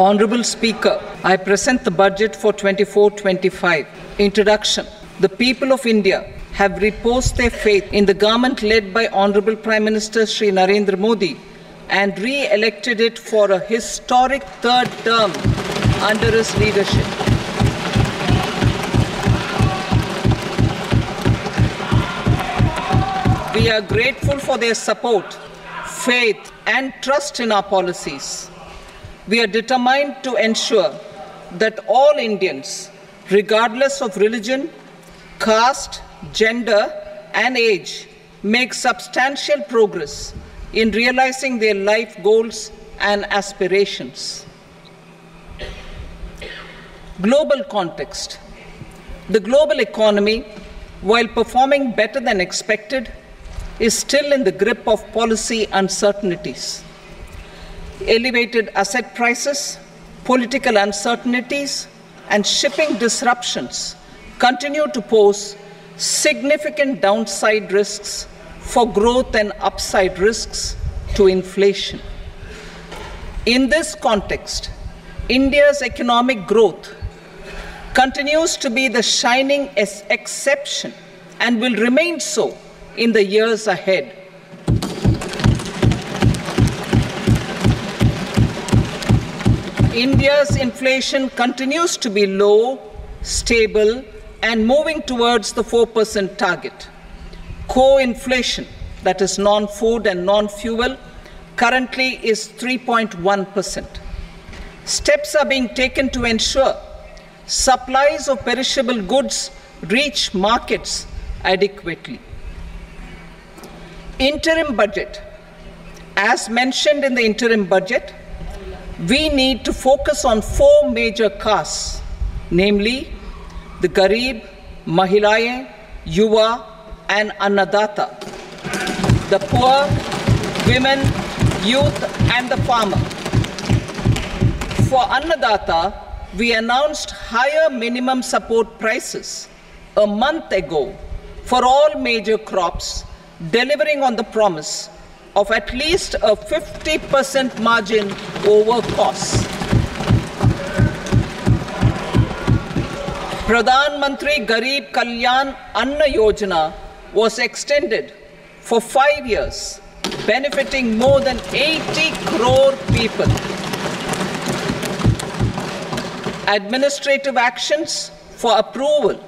Honorable Speaker, I present the budget for 24-25. Introduction. The people of India have reposed their faith in the government led by Honorable Prime Minister Sri Narendra Modi and re-elected it for a historic third term under his leadership. We are grateful for their support, faith, and trust in our policies. We are determined to ensure that all Indians, regardless of religion, caste, gender, and age, make substantial progress in realizing their life goals and aspirations. Global context. The global economy, while performing better than expected, is still in the grip of policy uncertainties. Elevated asset prices, political uncertainties, and shipping disruptions continue to pose significant downside risks for growth and upside risks to inflation. In this context, India's economic growth continues to be the shining exception and will remain so in the years ahead. India's inflation continues to be low, stable, and moving towards the 4% target. Core inflation, that is non food and non fuel, currently is 3.1%. Steps are being taken to ensure supplies of perishable goods reach markets adequately. Interim budget. As mentioned in the interim budget, we need to focus on four major castes, namely the Garib, Mahilaye, Yuva, and Annadata, the poor, women, youth, and the farmer. For Annadata, we announced higher minimum support prices a month ago for all major crops, delivering on the promise of at least a 50% margin over costs. Pradhan Mantri Garib Kalyan Anna Yojana was extended for five years, benefiting more than 80 crore people. Administrative actions for approval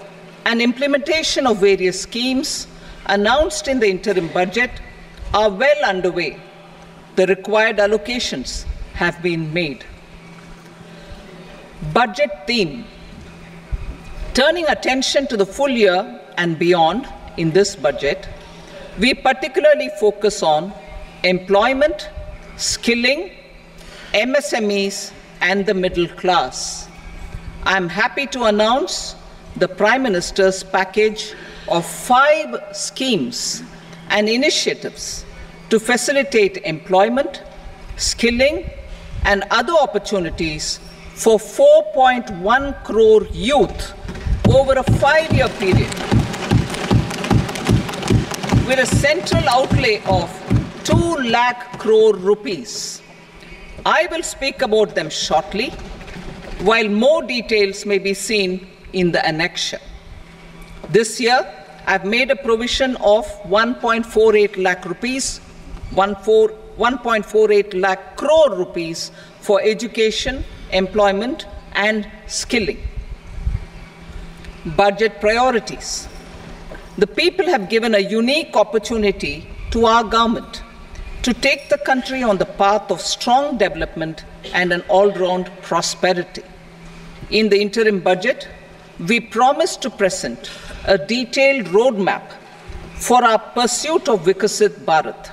and implementation of various schemes announced in the interim budget are well underway. The required allocations have been made. Budget theme Turning attention to the full year and beyond in this budget, we particularly focus on employment, skilling, MSMEs, and the middle class. I'm happy to announce the Prime Minister's package of five schemes and initiatives to facilitate employment, skilling, and other opportunities for 4.1 crore youth over a five year period with a central outlay of 2 lakh crore rupees. I will speak about them shortly, while more details may be seen in the annexure. This year, I've made a provision of 1.48 lakh rupees, 1.48 lakh crore rupees for education, employment, and skilling budget priorities. The people have given a unique opportunity to our government to take the country on the path of strong development and an all round prosperity. In the interim budget, we promise to present a detailed roadmap for our pursuit of Viksit Bharat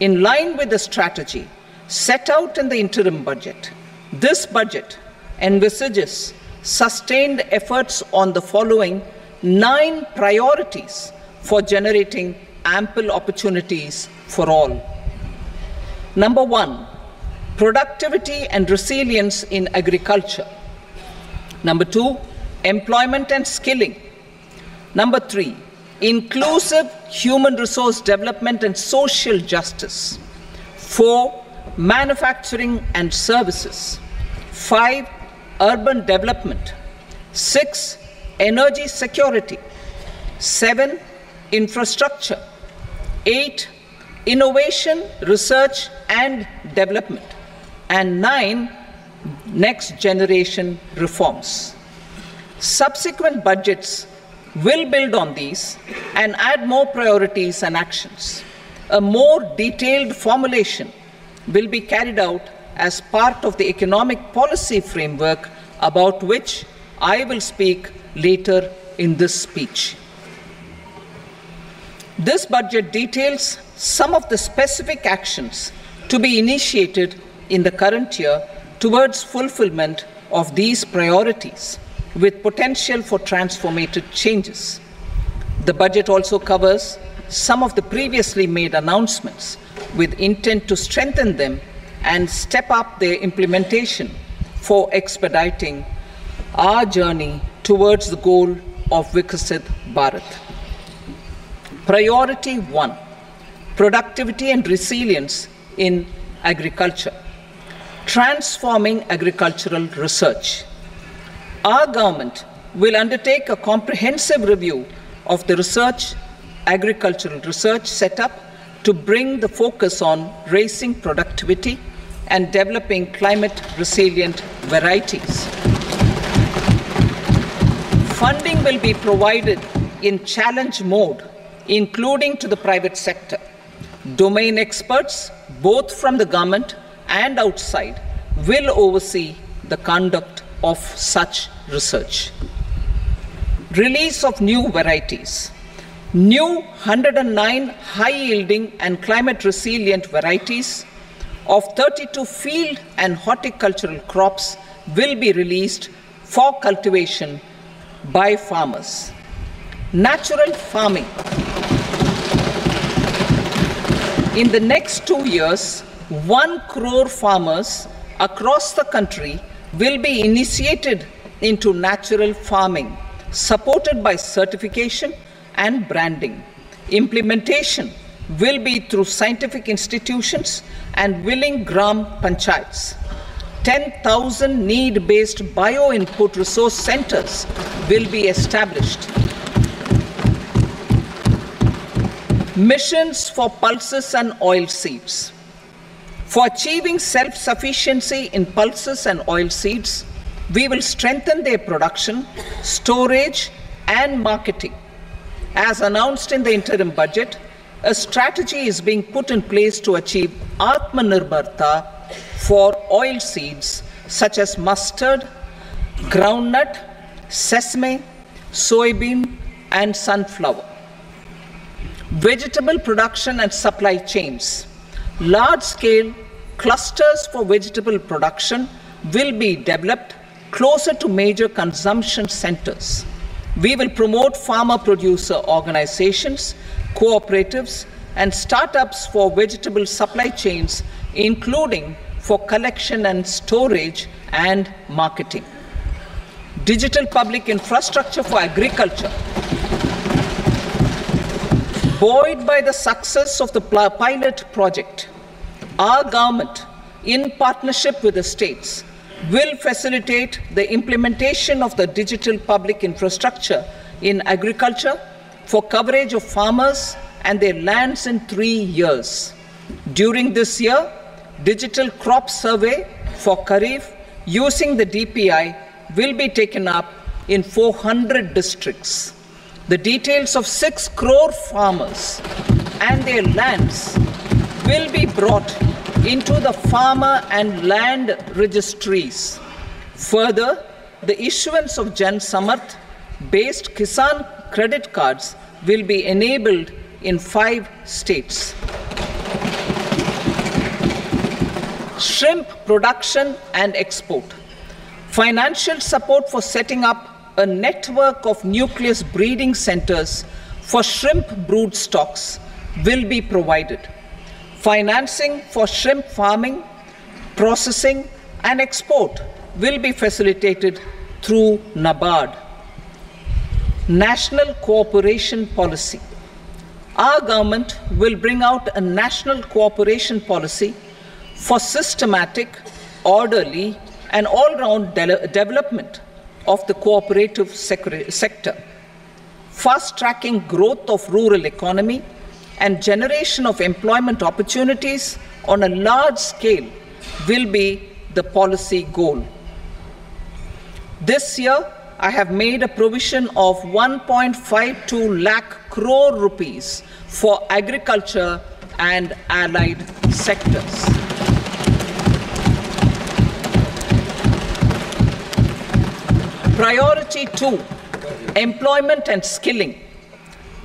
in line with the strategy set out in the interim budget. This budget envisages sustained efforts on the following nine priorities for generating ample opportunities for all. Number one, productivity and resilience in agriculture. Number two, employment and skilling. Number three, inclusive human resource development and social justice. Four, manufacturing and services. 5. Urban development. 6. Energy security. 7. Infrastructure. 8. Innovation, research, and development. And 9. Next generation reforms. Subsequent budgets will build on these and add more priorities and actions. A more detailed formulation will be carried out as part of the economic policy framework about which I will speak later in this speech. This budget details some of the specific actions to be initiated in the current year towards fulfillment of these priorities with potential for transformative changes. The budget also covers some of the previously made announcements with intent to strengthen them and step up their implementation for expediting our journey towards the goal of Viksit Bharat. Priority 1 Productivity and resilience in agriculture. Transforming agricultural research. Our government will undertake a comprehensive review of the research, agricultural research setup to bring the focus on raising productivity and developing climate resilient varieties. Funding will be provided in challenge mode, including to the private sector. Domain experts, both from the government and outside, will oversee the conduct of such research. Release of new varieties. New 109 high yielding and climate resilient varieties of 32 field and horticultural crops will be released for cultivation by farmers. Natural farming. In the next two years, one crore farmers across the country will be initiated into natural farming, supported by certification and branding. Implementation will be through scientific institutions and willing gram panchayats. 10,000 need based bio input resource centers will be established. Missions for pulses and oil seeds. For achieving self sufficiency in pulses and oil seeds, we will strengthen their production, storage, and marketing. As announced in the interim budget, a strategy is being put in place to achieve Atmanirbharta for oil seeds such as mustard, groundnut, sesame, soybean, and sunflower. Vegetable production and supply chains. Large scale clusters for vegetable production will be developed closer to major consumption centers. We will promote farmer producer organizations, cooperatives, and startups for vegetable supply chains, including for collection and storage and marketing. Digital public infrastructure for agriculture buoyed by the success of the pilot project, our government, in partnership with the states, will facilitate the implementation of the digital public infrastructure in agriculture for coverage of farmers and their lands in three years. During this year, digital crop survey for Kharif using the DPI will be taken up in 400 districts the details of 6 crore farmers and their lands will be brought into the farmer and land registries. Further, the issuance of Jan Samarth based Kisan credit cards will be enabled in five states. Shrimp production and export. Financial support for setting up a network of nucleus breeding centers for shrimp brood stocks will be provided. Financing for shrimp farming, processing, and export will be facilitated through NABARD. National Cooperation Policy. Our government will bring out a national cooperation policy for systematic, orderly, and all round de- development of the cooperative sector, fast tracking growth of rural economy, and generation of employment opportunities on a large scale will be the policy goal. This year, I have made a provision of 1.52 lakh crore rupees for agriculture and allied sectors. Priority two employment and skilling.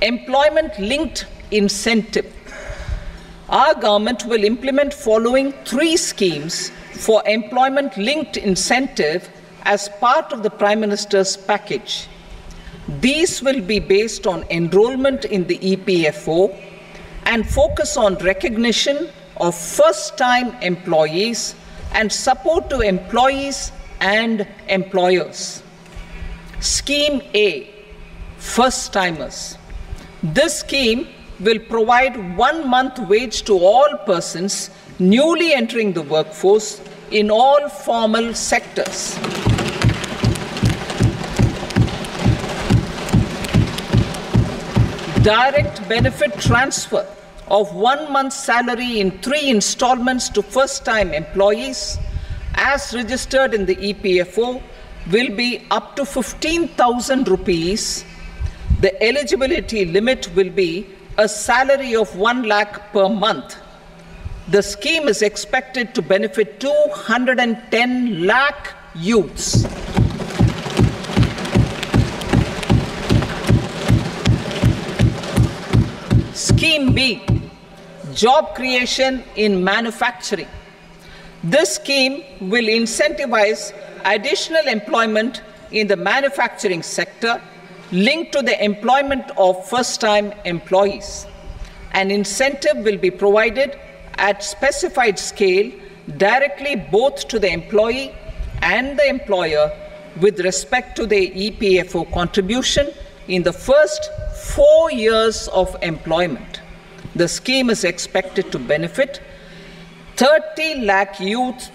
Employment linked incentive. Our government will implement following three schemes for employment linked incentive as part of the Prime Minister's package. These will be based on enrollment in the EPFO and focus on recognition of first time employees and support to employees and employers. Scheme A First Timers. This scheme will provide one month wage to all persons newly entering the workforce in all formal sectors. Direct benefit transfer of one month's salary in three installments to first time employees, as registered in the EPFO, will be up to 15,000 rupees. The eligibility limit will be a salary of 1 lakh per month. The scheme is expected to benefit 210 lakh youths. Scheme B Job creation in manufacturing. This scheme will incentivize additional employment in the manufacturing sector linked to the employment of first time employees. An incentive will be provided at specified scale directly both to the employee and the employer with respect to the EPFO contribution in the first four years of employment. The scheme is expected to benefit 30 lakh youth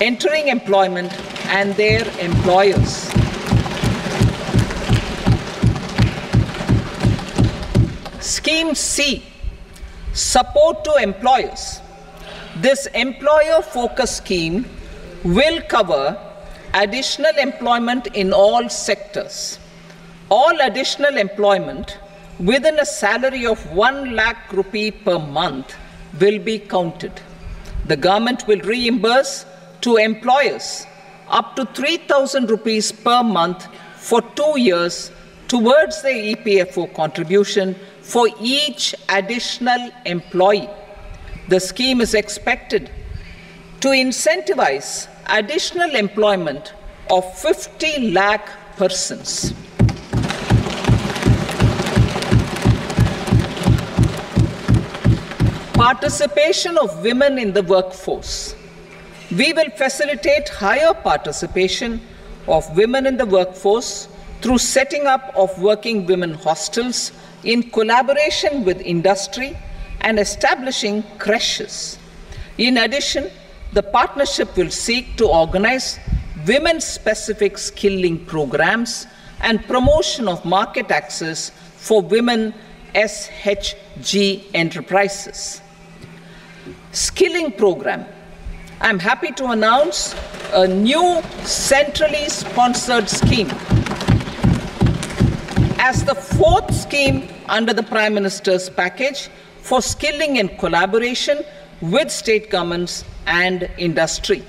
entering employment and their employers. Scheme C Support to employers. This employer focused scheme will cover additional employment in all sectors. All additional employment within a salary of 1 lakh rupee per month will be counted. The government will reimburse to employers up to 3000 rupees per month for 2 years towards the EPFO contribution for each additional employee. The scheme is expected to incentivize additional employment of 50 lakh persons. Participation of women in the workforce. We will facilitate higher participation of women in the workforce through setting up of working women hostels in collaboration with industry and establishing creches. In addition, the partnership will seek to organize women specific skilling programs and promotion of market access for women SHG enterprises. Skilling program. I'm happy to announce a new centrally sponsored scheme as the fourth scheme under the Prime Minister's package for skilling in collaboration with state governments and industry.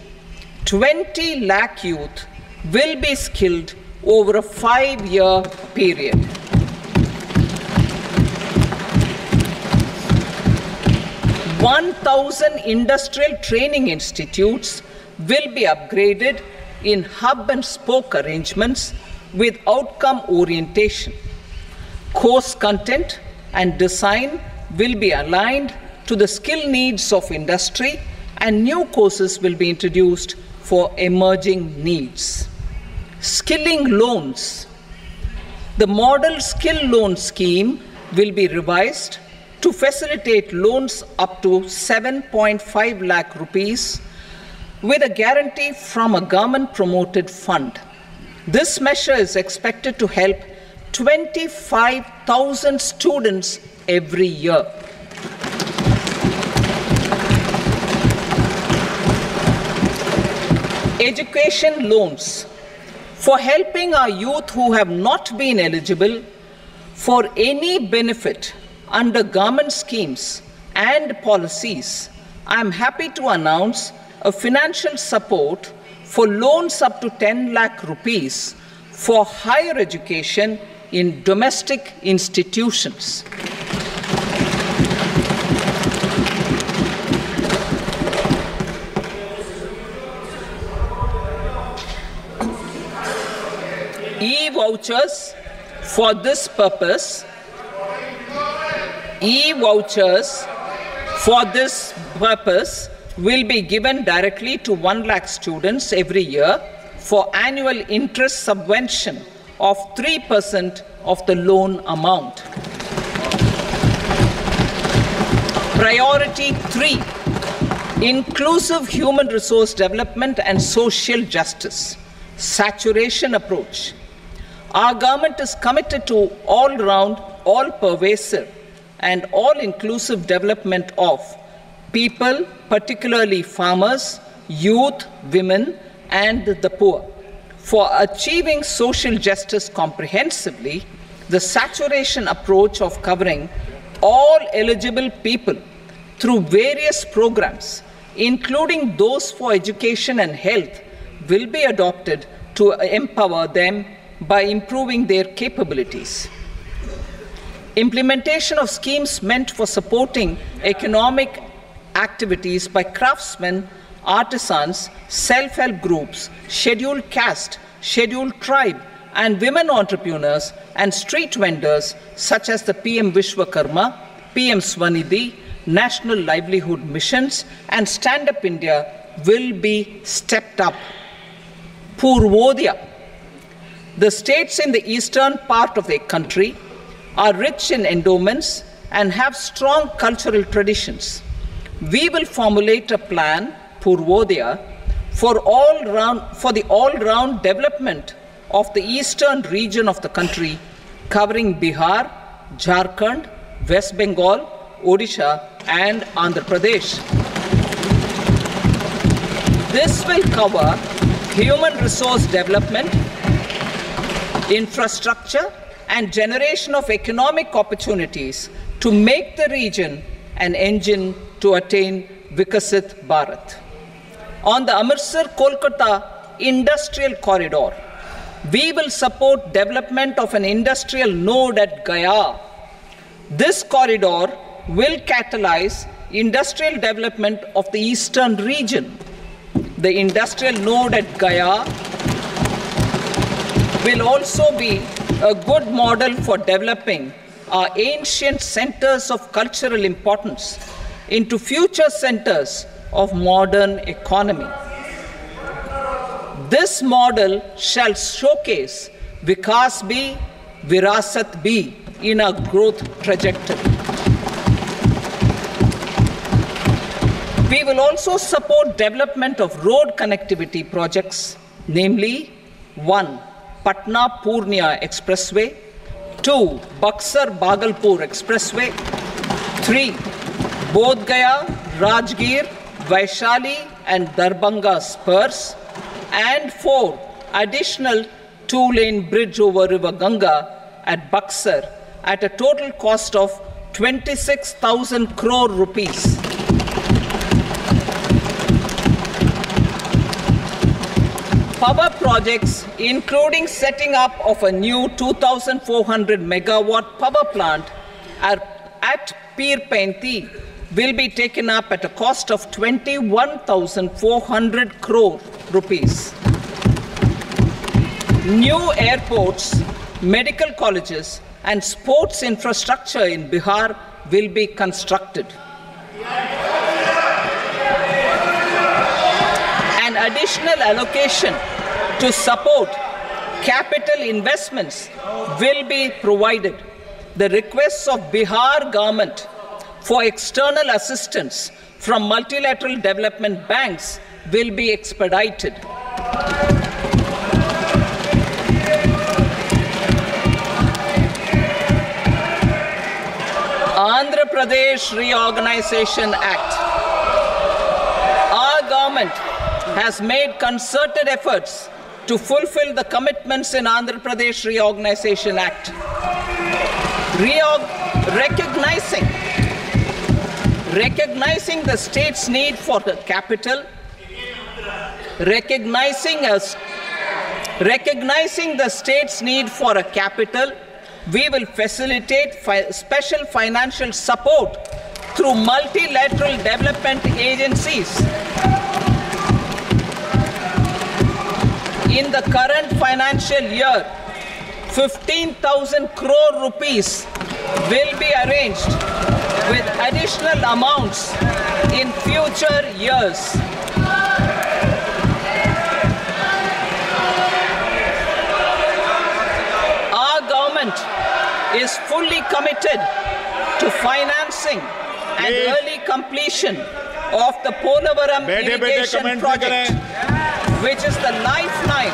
20 lakh youth will be skilled over a five year period. One thousand industrial training institutes will be upgraded in hub and spoke arrangements with outcome orientation. Course content and design will be aligned to the skill needs of industry and new courses will be introduced for emerging needs. Skilling loans. The model skill loan scheme will be revised to facilitate loans up to 7.5 lakh rupees with a guarantee from a government promoted fund. This measure is expected to help 25,000 students every year. Education loans for helping our youth who have not been eligible for any benefit under government schemes and policies. I am happy to announce a financial support for loans up to 10 lakh rupees for higher education in domestic institutions. E-vouchers for this purpose, e-vouchers for this purpose will be given directly to 1 lakh students every year for annual interest subvention of 3% of the loan amount. Priority 3 Inclusive human resource development and social justice. Saturation approach. Our government is committed to all round, all pervasive, and all inclusive development of people, particularly farmers, youth, women, and the poor. For achieving social justice comprehensively, the saturation approach of covering all eligible people through various programs, including those for education and health, will be adopted to empower them by improving their capabilities. Implementation of schemes meant for supporting economic activities by craftsmen, artisans, self help groups, scheduled caste, scheduled tribe, and women entrepreneurs and street vendors such as the PM Vishwakarma, PM Swanidhi, National Livelihood Missions, and Stand Up India will be stepped up. Purvodaya. The states in the eastern part of the country are rich in endowments and have strong cultural traditions we will formulate a plan, Purvodaya, for, all round, for the all-round development of the eastern region of the country, covering Bihar, Jharkhand, West Bengal, Odisha, and Andhra Pradesh. This will cover human resource development, infrastructure, and generation of economic opportunities to make the region an engine to attain Viksit Bharat. On the Amritsar Kolkata industrial corridor, we will support development of an industrial node at Gaya. This corridor will catalyze industrial development of the eastern region. The industrial node at Gaya will also be a good model for developing our ancient centers of cultural importance into future centers of modern economy. This model shall showcase Vikas B, Virasat B in our growth trajectory. We will also support development of road connectivity projects, namely 1. Patna Purnia Expressway, 2. Buxar Bhagalpur Expressway, 3. Bodh Gaya, Rajgir, Vaishali, and Darbhanga spurs, and four additional two lane bridge over River Ganga at Buxar at a total cost of 26,000 crore rupees. Power projects, including setting up of a new 2,400 megawatt power plant at Pir will be taken up at a cost of 21,400 crore rupees. New airports, medical colleges, and sports infrastructure in Bihar will be constructed. An additional allocation to support capital investments will be provided. The requests of Bihar government for external assistance from multilateral development banks will be expedited. Andhra Pradesh Reorganization Act. Our government has made concerted efforts to fulfill the commitments in Andhra Pradesh Reorganization Act. Reorg- recognizing recognizing the state's need for the capital, recognizing us recognizing the state's need for a capital, we will facilitate fi- special financial support through multilateral development agencies. In the current financial year, 15,000 crore rupees will be arranged with additional amounts in future years. Our government is fully committed to financing and early completion of the Polavaram bede, irrigation bede, project, which is the lifeline,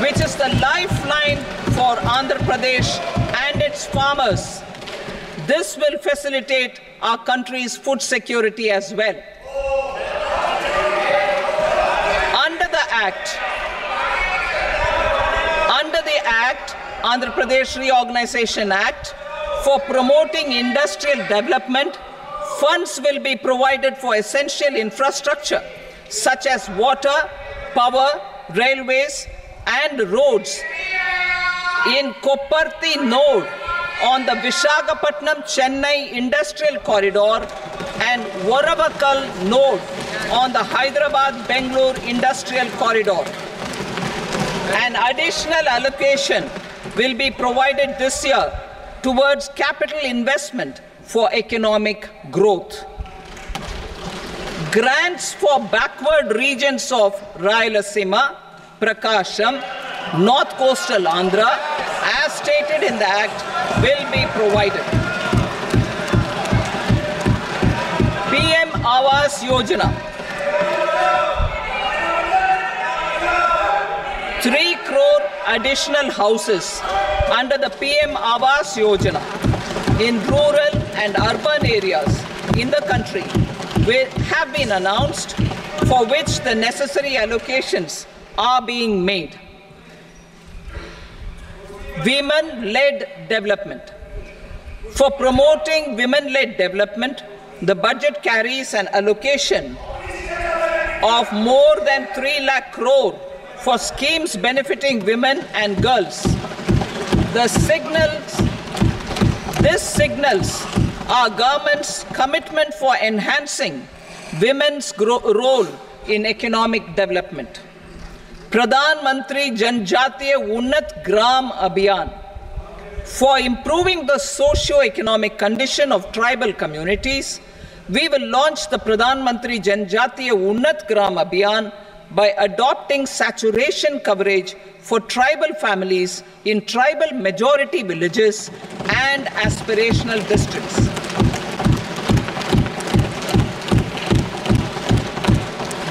which is the lifeline for Andhra Pradesh and its farmers. This will facilitate our country's food security as well. Under the Act, under the Act, Andhra Pradesh Reorganization Act, for promoting industrial development funds will be provided for essential infrastructure such as water, power, railways, and roads in Kopparthy node on the Vishakhapatnam Chennai Industrial Corridor and Orvakal node on the Hyderabad Bangalore Industrial Corridor. An additional allocation will be provided this year towards capital investment for economic growth. Grants for backward regions of Rayalaseema, Prakasam, North Coastal Andhra, as stated in the Act, will be provided. PM Awas Yojana. 3 crore additional houses under the PM Awas Yojana in rural and urban areas in the country have been announced for which the necessary allocations are being made. Women led development. For promoting women led development, the budget carries an allocation of more than 3 lakh crore for schemes benefiting women and girls. The signals, this signals our government's commitment for enhancing women's role in economic development. Pradhan Mantri Janjatiya Unnat Gram Abhiyan for improving the socio-economic condition of tribal communities, we will launch the Pradhan Mantri Janjatiya Unnat Gram Abhiyan by adopting saturation coverage for tribal families in tribal majority villages and aspirational districts.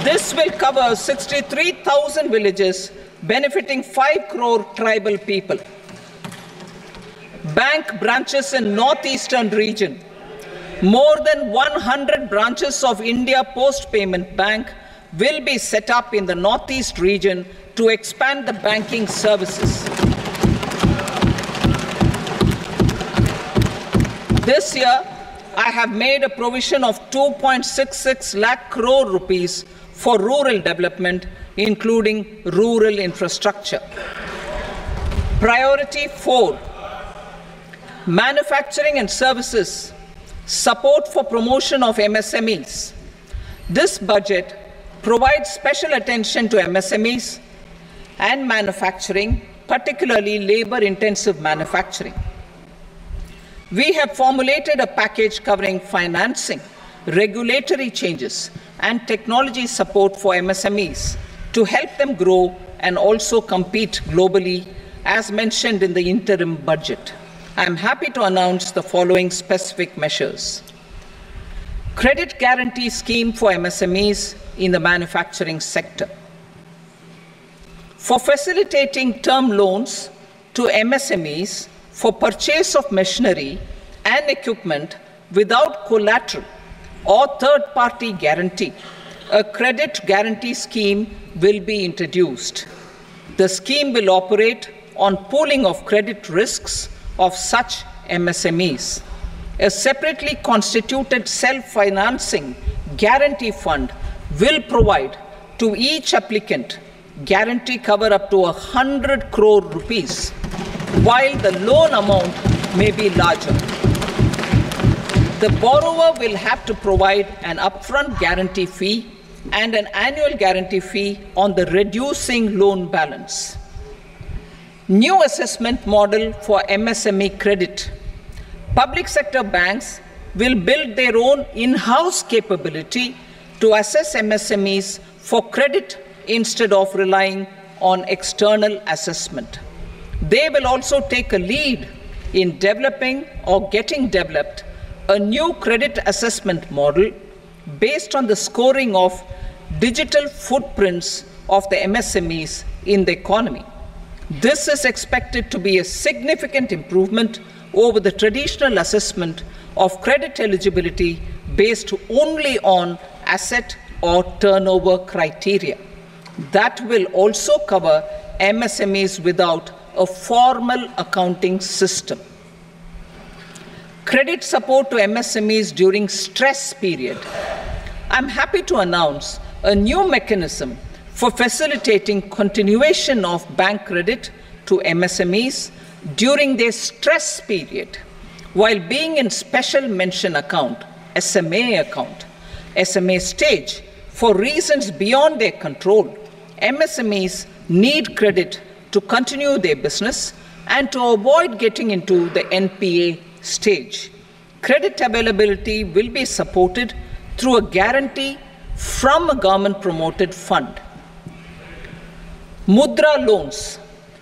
This will cover 63,000 villages benefiting 5 crore tribal people bank branches in northeastern region. More than 100 branches of India Post Payment Bank will be set up in the northeast region to expand the banking services. This year, I have made a provision of 2.66 lakh crore rupees for rural development, including rural infrastructure. Priority 4 manufacturing and services, support for promotion of MSMEs. This budget provides special attention to MSMEs and manufacturing, particularly labor intensive manufacturing. We have formulated a package covering financing, regulatory changes, and technology support for MSMEs to help them grow and also compete globally, as mentioned in the interim budget. I am happy to announce the following specific measures. Credit guarantee scheme for MSMEs in the manufacturing sector. For facilitating term loans to MSMEs for purchase of machinery and equipment without collateral or third party guarantee, a credit guarantee scheme will be introduced. The scheme will operate on pooling of credit risks of such MSMEs. A separately constituted self financing guarantee fund will provide to each applicant guarantee cover up to 100 crore rupees, while the loan amount may be larger. The borrower will have to provide an upfront guarantee fee and an annual guarantee fee on the reducing loan balance. New assessment model for MSME credit. Public sector banks will build their own in house capability to assess MSMEs for credit instead of relying on external assessment. They will also take a lead in developing or getting developed a new credit assessment model based on the scoring of digital footprints of the MSMEs in the economy. This is expected to be a significant improvement over the traditional assessment of credit eligibility based only on asset or turnover criteria. That will also cover MSMEs without a formal accounting system. Credit support to MSMEs during stress period. I'm happy to announce a new mechanism for facilitating continuation of bank credit to MSMEs during their stress period while being in special mention account, SMA account, SMA stage for reasons beyond their control. MSMEs need credit to continue their business and to avoid getting into the NPA stage. Credit availability will be supported through a guarantee from a government promoted fund. Mudra loans.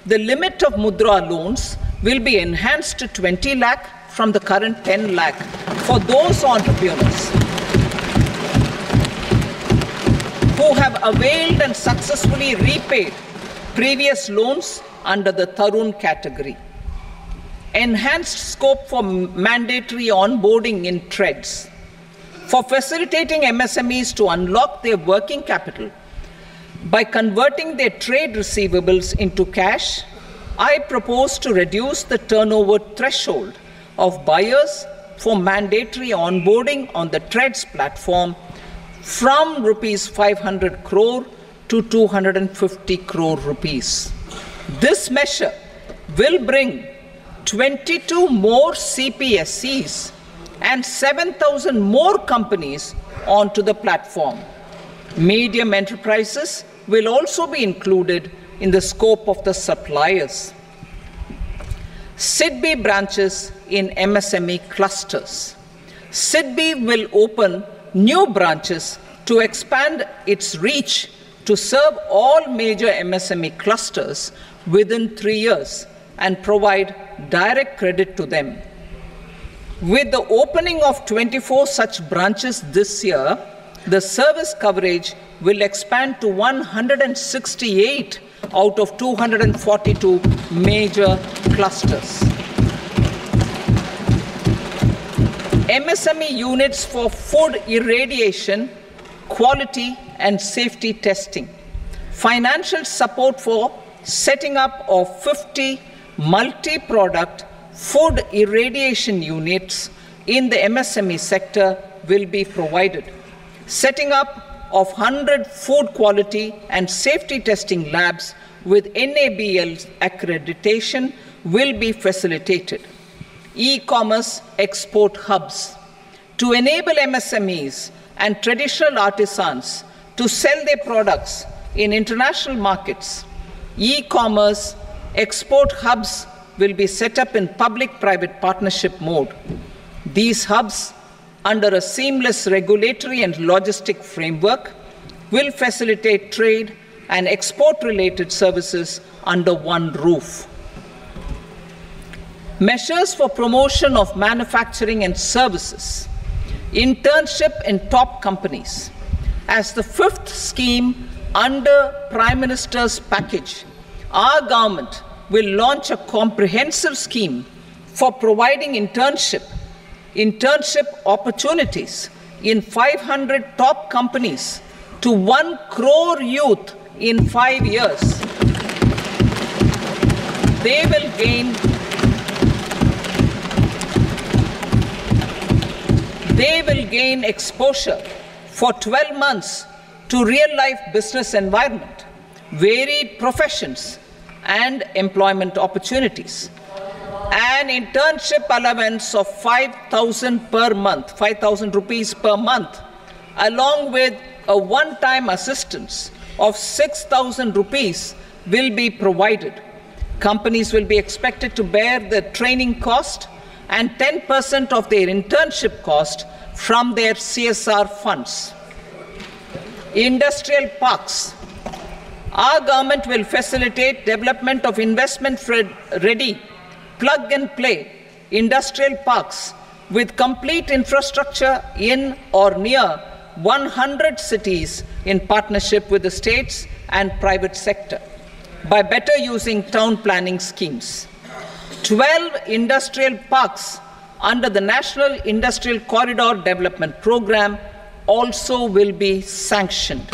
The limit of Mudra loans will be enhanced to 20 lakh from the current 10 lakh for those entrepreneurs who have availed and successfully repaid previous loans under the Tarun category. Enhanced scope for mandatory onboarding in TReDS. For facilitating MSMEs to unlock their working capital by converting their trade receivables into cash, I propose to reduce the turnover threshold of buyers for mandatory onboarding on the TReDS platform from rupees 500 crore to 250 crore rupees. This measure will bring 22 more CPSEs and 7,000 more companies onto the platform. Medium enterprises will also be included in the scope of the suppliers. SIDBI branches in MSME clusters. SIDBI will open new branches to expand its reach to serve all major MSME clusters within three years and provide direct credit to them. With the opening of 24 such branches this year, the service coverage will expand to 168 out of 242 major clusters. MSME units for food irradiation, quality and safety testing. Financial support for setting up of 50 multi-product food irradiation units in the MSME sector will be provided. Setting up of 100 food quality and safety testing labs with NABL accreditation will be facilitated e-commerce export hubs to enable MSMEs and traditional artisans to sell their products in international markets. E-commerce export hubs will be set up in public-private partnership mode. These hubs, under a seamless regulatory and logistic framework, will facilitate trade and export-related services under one roof measures for promotion of manufacturing and services. internship in top companies. As the fifth scheme under Prime Minister's package, our government will launch a comprehensive scheme for providing internship, internship opportunities in 500 top companies to 1 crore youth in 5 years. They will gain they will gain exposure for 12 months to real life business environment, varied professions, and employment opportunities. An internship allowance of 5,000 per month, 5,000 rupees per month, along with a one time assistance of 6,000 rupees will be provided. Companies will be expected to bear the training cost and 10% of their internship cost from their CSR funds. Industrial parks. Our government will facilitate development of investment ready, plug and play industrial parks with complete infrastructure in or near 100 cities in partnership with the states and private sector by better using town planning schemes. 12 industrial parks under the National Industrial Corridor Development Program also will be sanctioned.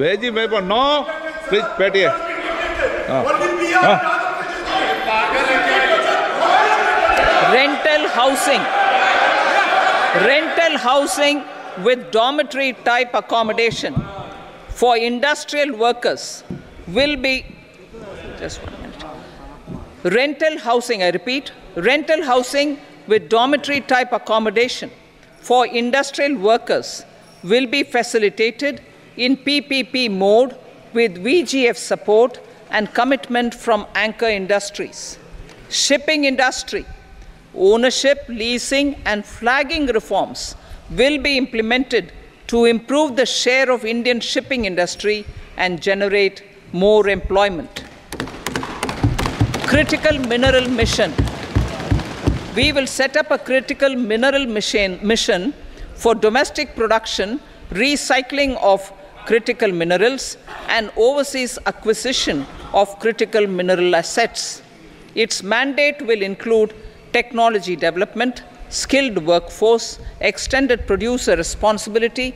Veggie भाई पर no please बैठिए rental housing rental housing with dormitory type accommodation for industrial workers will be just one minute rental housing i repeat rental housing with dormitory type accommodation for industrial workers will be facilitated in PPP mode with VGF support and commitment from anchor industries. Shipping industry, ownership, leasing, and flagging reforms will be implemented to improve the share of Indian shipping industry and generate more employment. Critical mineral mission. We will set up a critical mineral mission, mission for domestic production, recycling of critical minerals, and overseas acquisition of critical mineral assets. Its mandate will include technology development, skilled workforce, extended producer responsibility,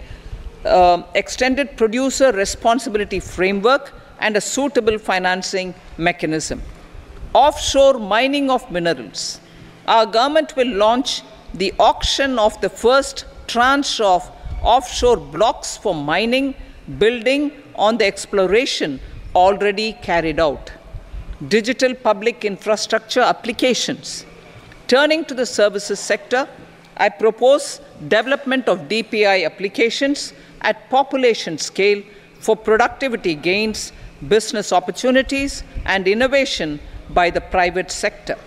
uh, extended producer responsibility framework, and a suitable financing mechanism. Offshore mining of minerals. Our government will launch the auction of the first tranche of offshore blocks for mining, building on the exploration already carried out. Digital public infrastructure applications. Turning to the services sector, I propose development of DPI applications at population scale for productivity gains, business opportunities, and innovation by the private sector.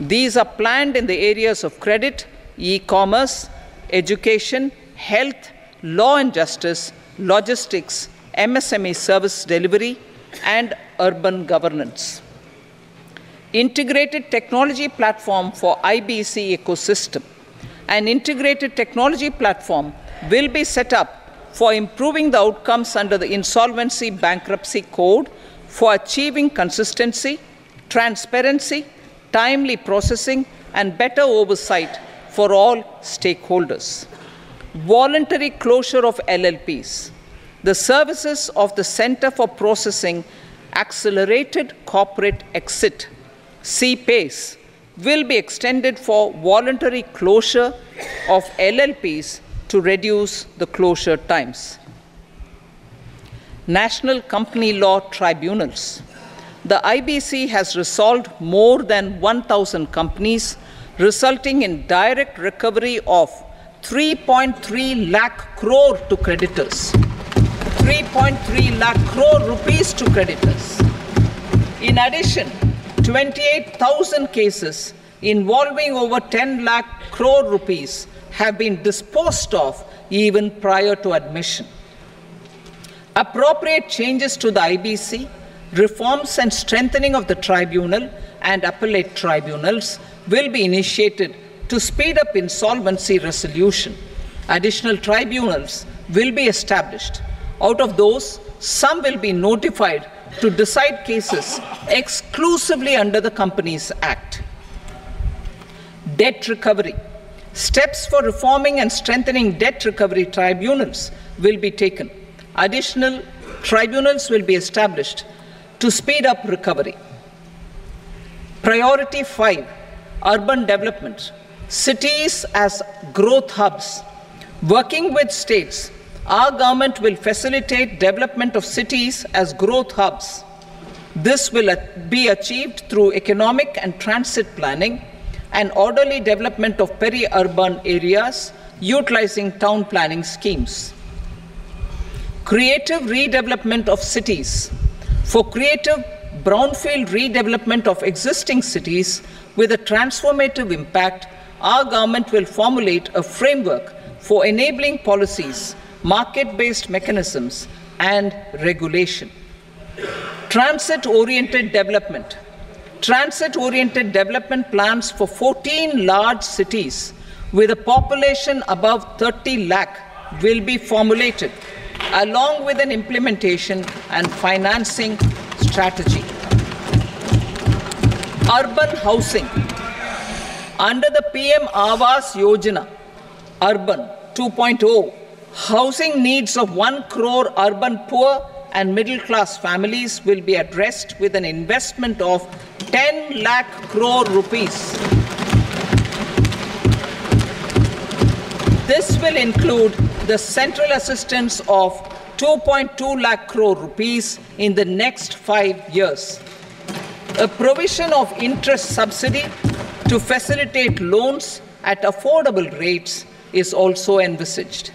These are planned in the areas of credit, e commerce, education, health, law and justice, logistics, MSME service delivery, and urban governance. Integrated technology platform for IBC ecosystem. An integrated technology platform will be set up for improving the outcomes under the Insolvency Bankruptcy Code for achieving consistency, transparency, timely processing, and better oversight for all stakeholders voluntary closure of LLPs, the services of the Center for Processing Accelerated Corporate Exit, CPACE, will be extended for voluntary closure of LLPs to reduce the closure times. National Company Law Tribunals. The IBC has resolved more than 1,000 companies, resulting in direct recovery of 3.3 lakh crore to creditors. 3.3 lakh crore rupees to creditors. In addition, 28,000 cases involving over 10 lakh crore rupees have been disposed of even prior to admission. Appropriate changes to the IBC, reforms and strengthening of the tribunal and appellate tribunals will be initiated to speed up insolvency resolution. Additional tribunals will be established. Out of those, some will be notified to decide cases exclusively under the Companies Act. Debt recovery. Steps for reforming and strengthening debt recovery tribunals will be taken. Additional tribunals will be established to speed up recovery. Priority 5 Urban development. Cities as growth hubs. Working with states, our government will facilitate development of cities as growth hubs. This will be achieved through economic and transit planning and orderly development of peri-urban areas utilizing town planning schemes. Creative redevelopment of cities. For creative brownfield redevelopment of existing cities with a transformative impact, our government will formulate a framework for enabling policies, market based mechanisms, and regulation. Transit oriented development. Transit oriented development plans for 14 large cities with a population above 30 lakh will be formulated along with an implementation and financing strategy. Urban housing. Under the PM Awas Yojana, Urban 2.0, housing needs of 1 crore urban poor and middle class families will be addressed with an investment of 10 lakh crore rupees. This will include the central assistance of 2.2 lakh crore rupees in the next five years. A provision of interest subsidy to facilitate loans at affordable rates is also envisaged.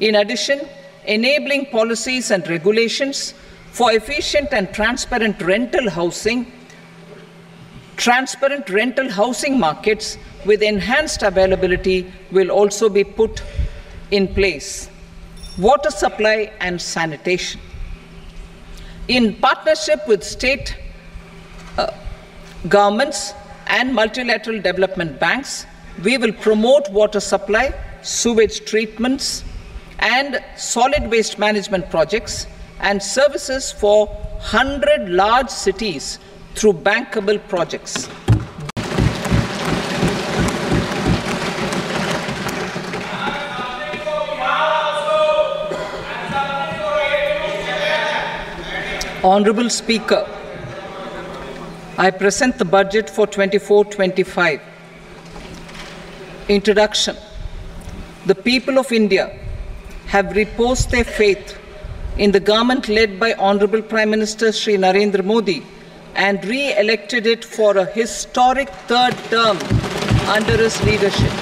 In addition, enabling policies and regulations for efficient and transparent rental housing, transparent rental housing markets with enhanced availability will also be put in place. Water supply and sanitation. In partnership with state uh, governments and multilateral development banks, we will promote water supply, sewage treatments, and solid waste management projects and services for 100 large cities through bankable projects. Honorable Speaker, I present the budget for 24 25. Introduction The people of India have reposed their faith in the government led by Honorable Prime Minister Sri Narendra Modi and re elected it for a historic third term under his leadership.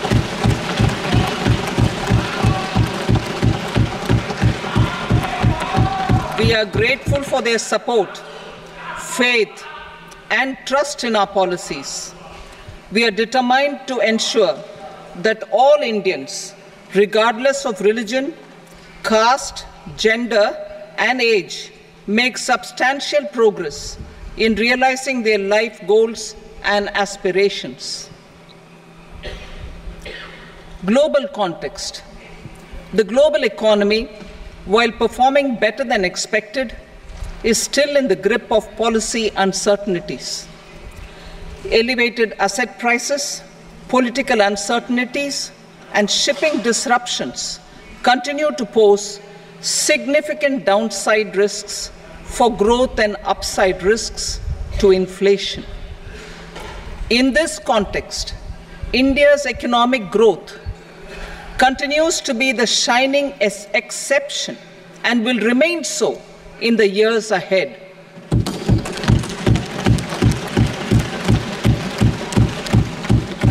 We are grateful for their support, faith, and trust in our policies. We are determined to ensure that all Indians, regardless of religion, caste, gender, and age, make substantial progress in realizing their life goals and aspirations. Global context. The global economy while performing better than expected, is still in the grip of policy uncertainties. Elevated asset prices, political uncertainties, and shipping disruptions continue to pose significant downside risks for growth and upside risks to inflation. In this context, India's economic growth continues to be the shining exception and will remain so in the years ahead.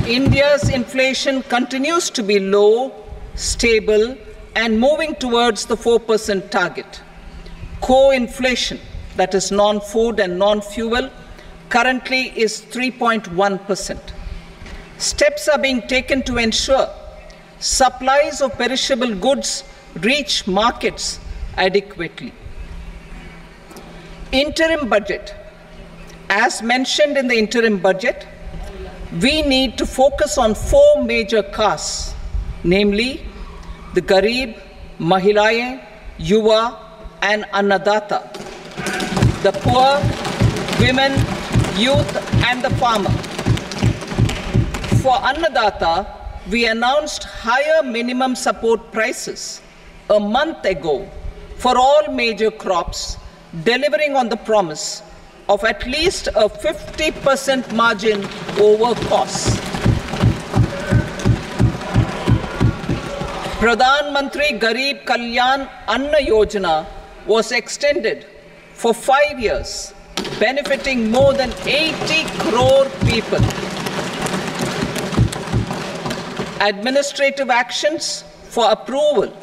India's inflation continues to be low, stable, and moving towards the 4% target. Core inflation, that is non food and non fuel, currently is 3.1%. Steps are being taken to ensure supplies of perishable goods reach markets adequately. Interim budget. As mentioned in the interim budget, we need to focus on four major castes, namely the Garib, Mahilaye, Yuva, and Annadata, the poor, women, youth, and the farmer. For Annadata, we announced higher minimum support prices a month ago for all major crops, delivering on the promise of at least a 50% margin over costs. Pradhan Mantri Garib Kalyan Anna Yojana was extended for five years, benefiting more than 80 crore people. Administrative actions for approval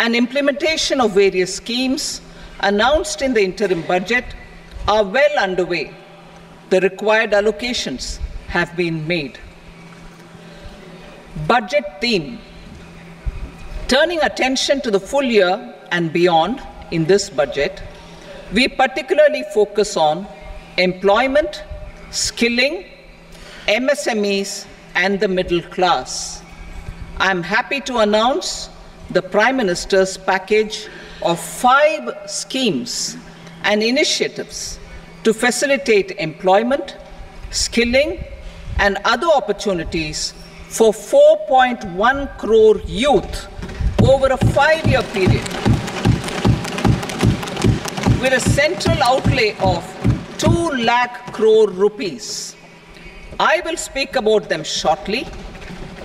and implementation of various schemes announced in the interim budget are well underway. The required allocations have been made. Budget theme Turning attention to the full year and beyond in this budget, we particularly focus on employment, skilling, MSMEs, and the middle class. I'm happy to announce the Prime Minister's package of five schemes and initiatives to facilitate employment, skilling, and other opportunities for 4.1 crore youth over a five year period with a central outlay of 2 lakh crore rupees. I will speak about them shortly,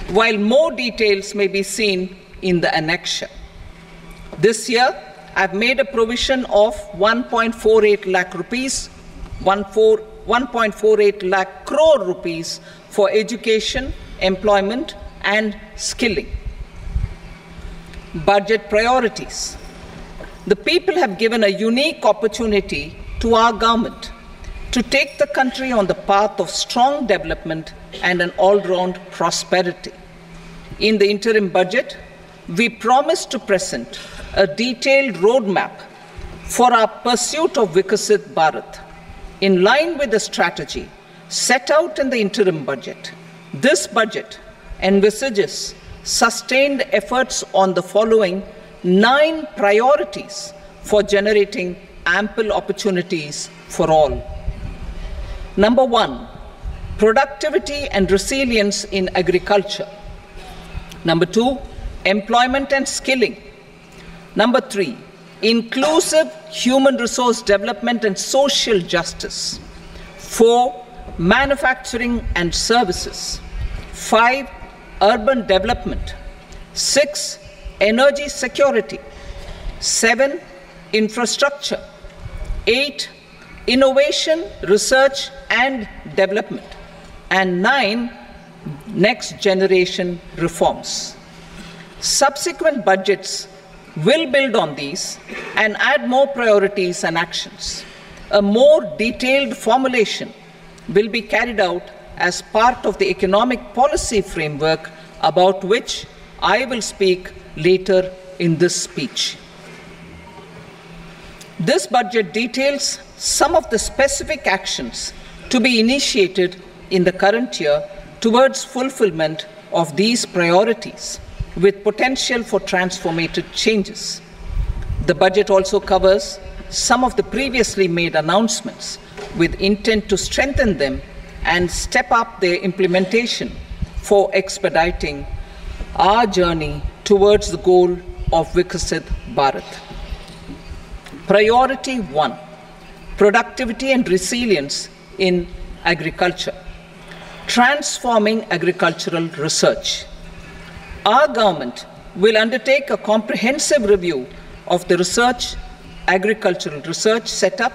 while more details may be seen in the annexure. This year, I've made a provision of 1.48 lakh rupees, 1.48 lakh crore rupees for education, employment, and skilling. Budget priorities. The people have given a unique opportunity to our government to take the country on the path of strong development and an all round prosperity. In the interim budget, we promise to present a detailed roadmap for our pursuit of Viksit Bharat. In line with the strategy set out in the interim budget, this budget envisages sustained efforts on the following nine priorities for generating ample opportunities for all. Number one, productivity and resilience in agriculture. Number two, employment and skilling. Number three, inclusive human resource development and social justice. Four, manufacturing and services. Five, urban development. Six, energy security. Seven, infrastructure. Eight, innovation, research, and development. And nine, next generation reforms. Subsequent budgets will build on these and add more priorities and actions. A more detailed formulation will be carried out as part of the economic policy framework about which I will speak later in this speech. This budget details some of the specific actions to be initiated in the current year towards fulfillment of these priorities with potential for transformative changes. The budget also covers some of the previously made announcements with intent to strengthen them and step up their implementation for expediting our journey towards the goal of Viksit Bharat. Priority one productivity and resilience in agriculture, transforming agricultural research. Our government will undertake a comprehensive review of the research, agricultural research setup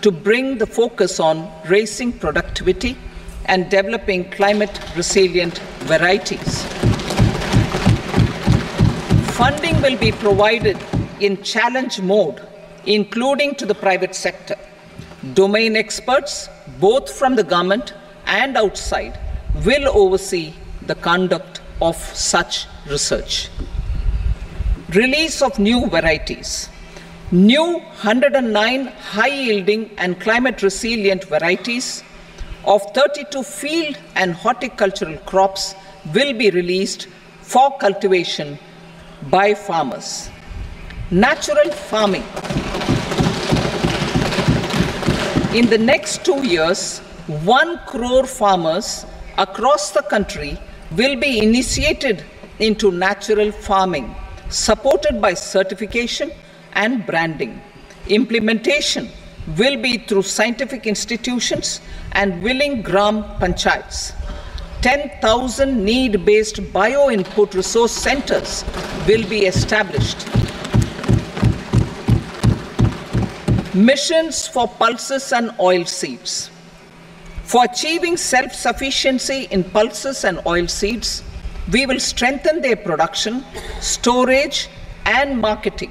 to bring the focus on raising productivity and developing climate resilient varieties. Funding will be provided in challenge mode, including to the private sector. Domain experts, both from the government and outside, will oversee the conduct of such research. Release of new varieties. New 109 high yielding and climate resilient varieties of 32 field and horticultural crops will be released for cultivation by farmers. Natural farming. In the next two years, one crore farmers across the country will be initiated into natural farming, supported by certification and branding. Implementation will be through scientific institutions and willing gram panchayats. 10,000 need based bio input resource centers will be established. Missions for pulses and oil seeds. For achieving self sufficiency in pulses and oil seeds, we will strengthen their production, storage, and marketing.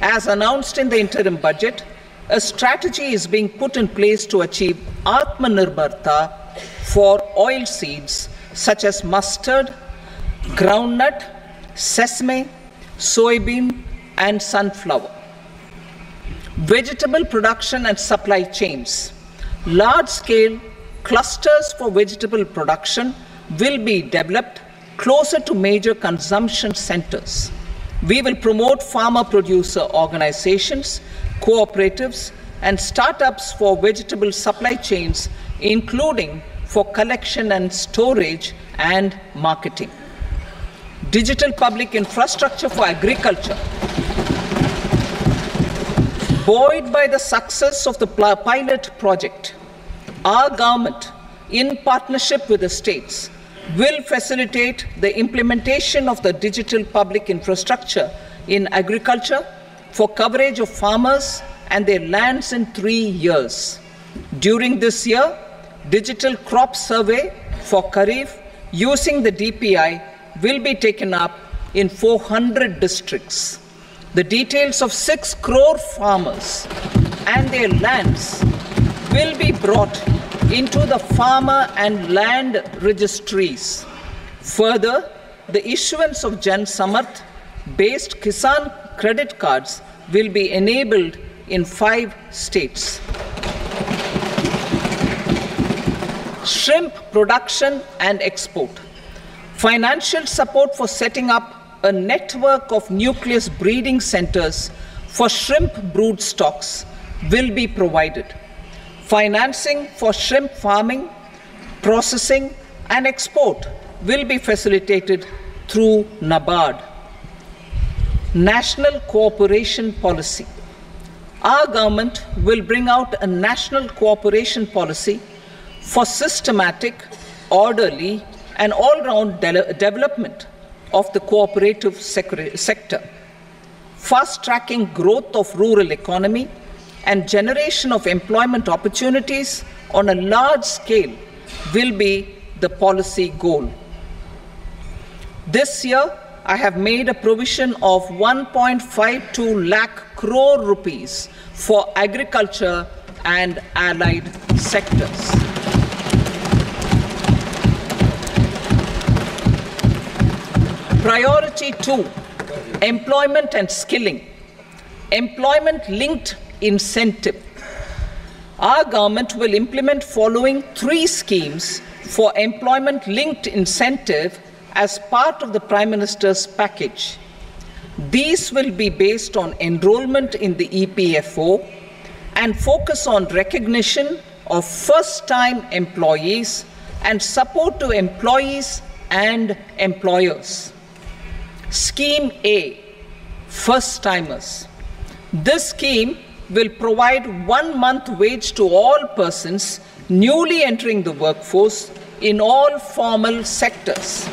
As announced in the interim budget, a strategy is being put in place to achieve Atmanirbharta for oil seeds such as mustard, groundnut, sesame, soybean, and sunflower. Vegetable production and supply chains. Large scale clusters for vegetable production will be developed closer to major consumption centers. We will promote farmer producer organizations, cooperatives, and startups for vegetable supply chains, including for collection and storage and marketing. Digital public infrastructure for agriculture. Buoyed by the success of the pilot project, our government, in partnership with the states, will facilitate the implementation of the digital public infrastructure in agriculture for coverage of farmers and their lands in three years. During this year, digital crop survey for Kharif using the DPI will be taken up in 400 districts. The details of 6 crore farmers and their lands will be brought into the farmer and land registries. Further, the issuance of Jan Samarth based Kisan credit cards will be enabled in five states. Shrimp production and export. Financial support for setting up a network of nucleus breeding centers for shrimp brood stocks will be provided. Financing for shrimp farming, processing, and export will be facilitated through NABARD. National Cooperation Policy. Our government will bring out a national cooperation policy for systematic, orderly, and all round de- development of the cooperative sec- sector, fast tracking growth of rural economy and generation of employment opportunities on a large scale will be the policy goal. This year, I have made a provision of 1.52 lakh crore rupees for agriculture and allied sectors. Priority two employment and skilling. Employment linked incentive. Our government will implement following three schemes for employment linked incentive as part of the Prime Minister's package. These will be based on enrollment in the EPFO and focus on recognition of first time employees and support to employees and employers. Scheme A First Timers. This scheme will provide one month wage to all persons newly entering the workforce in all formal sectors.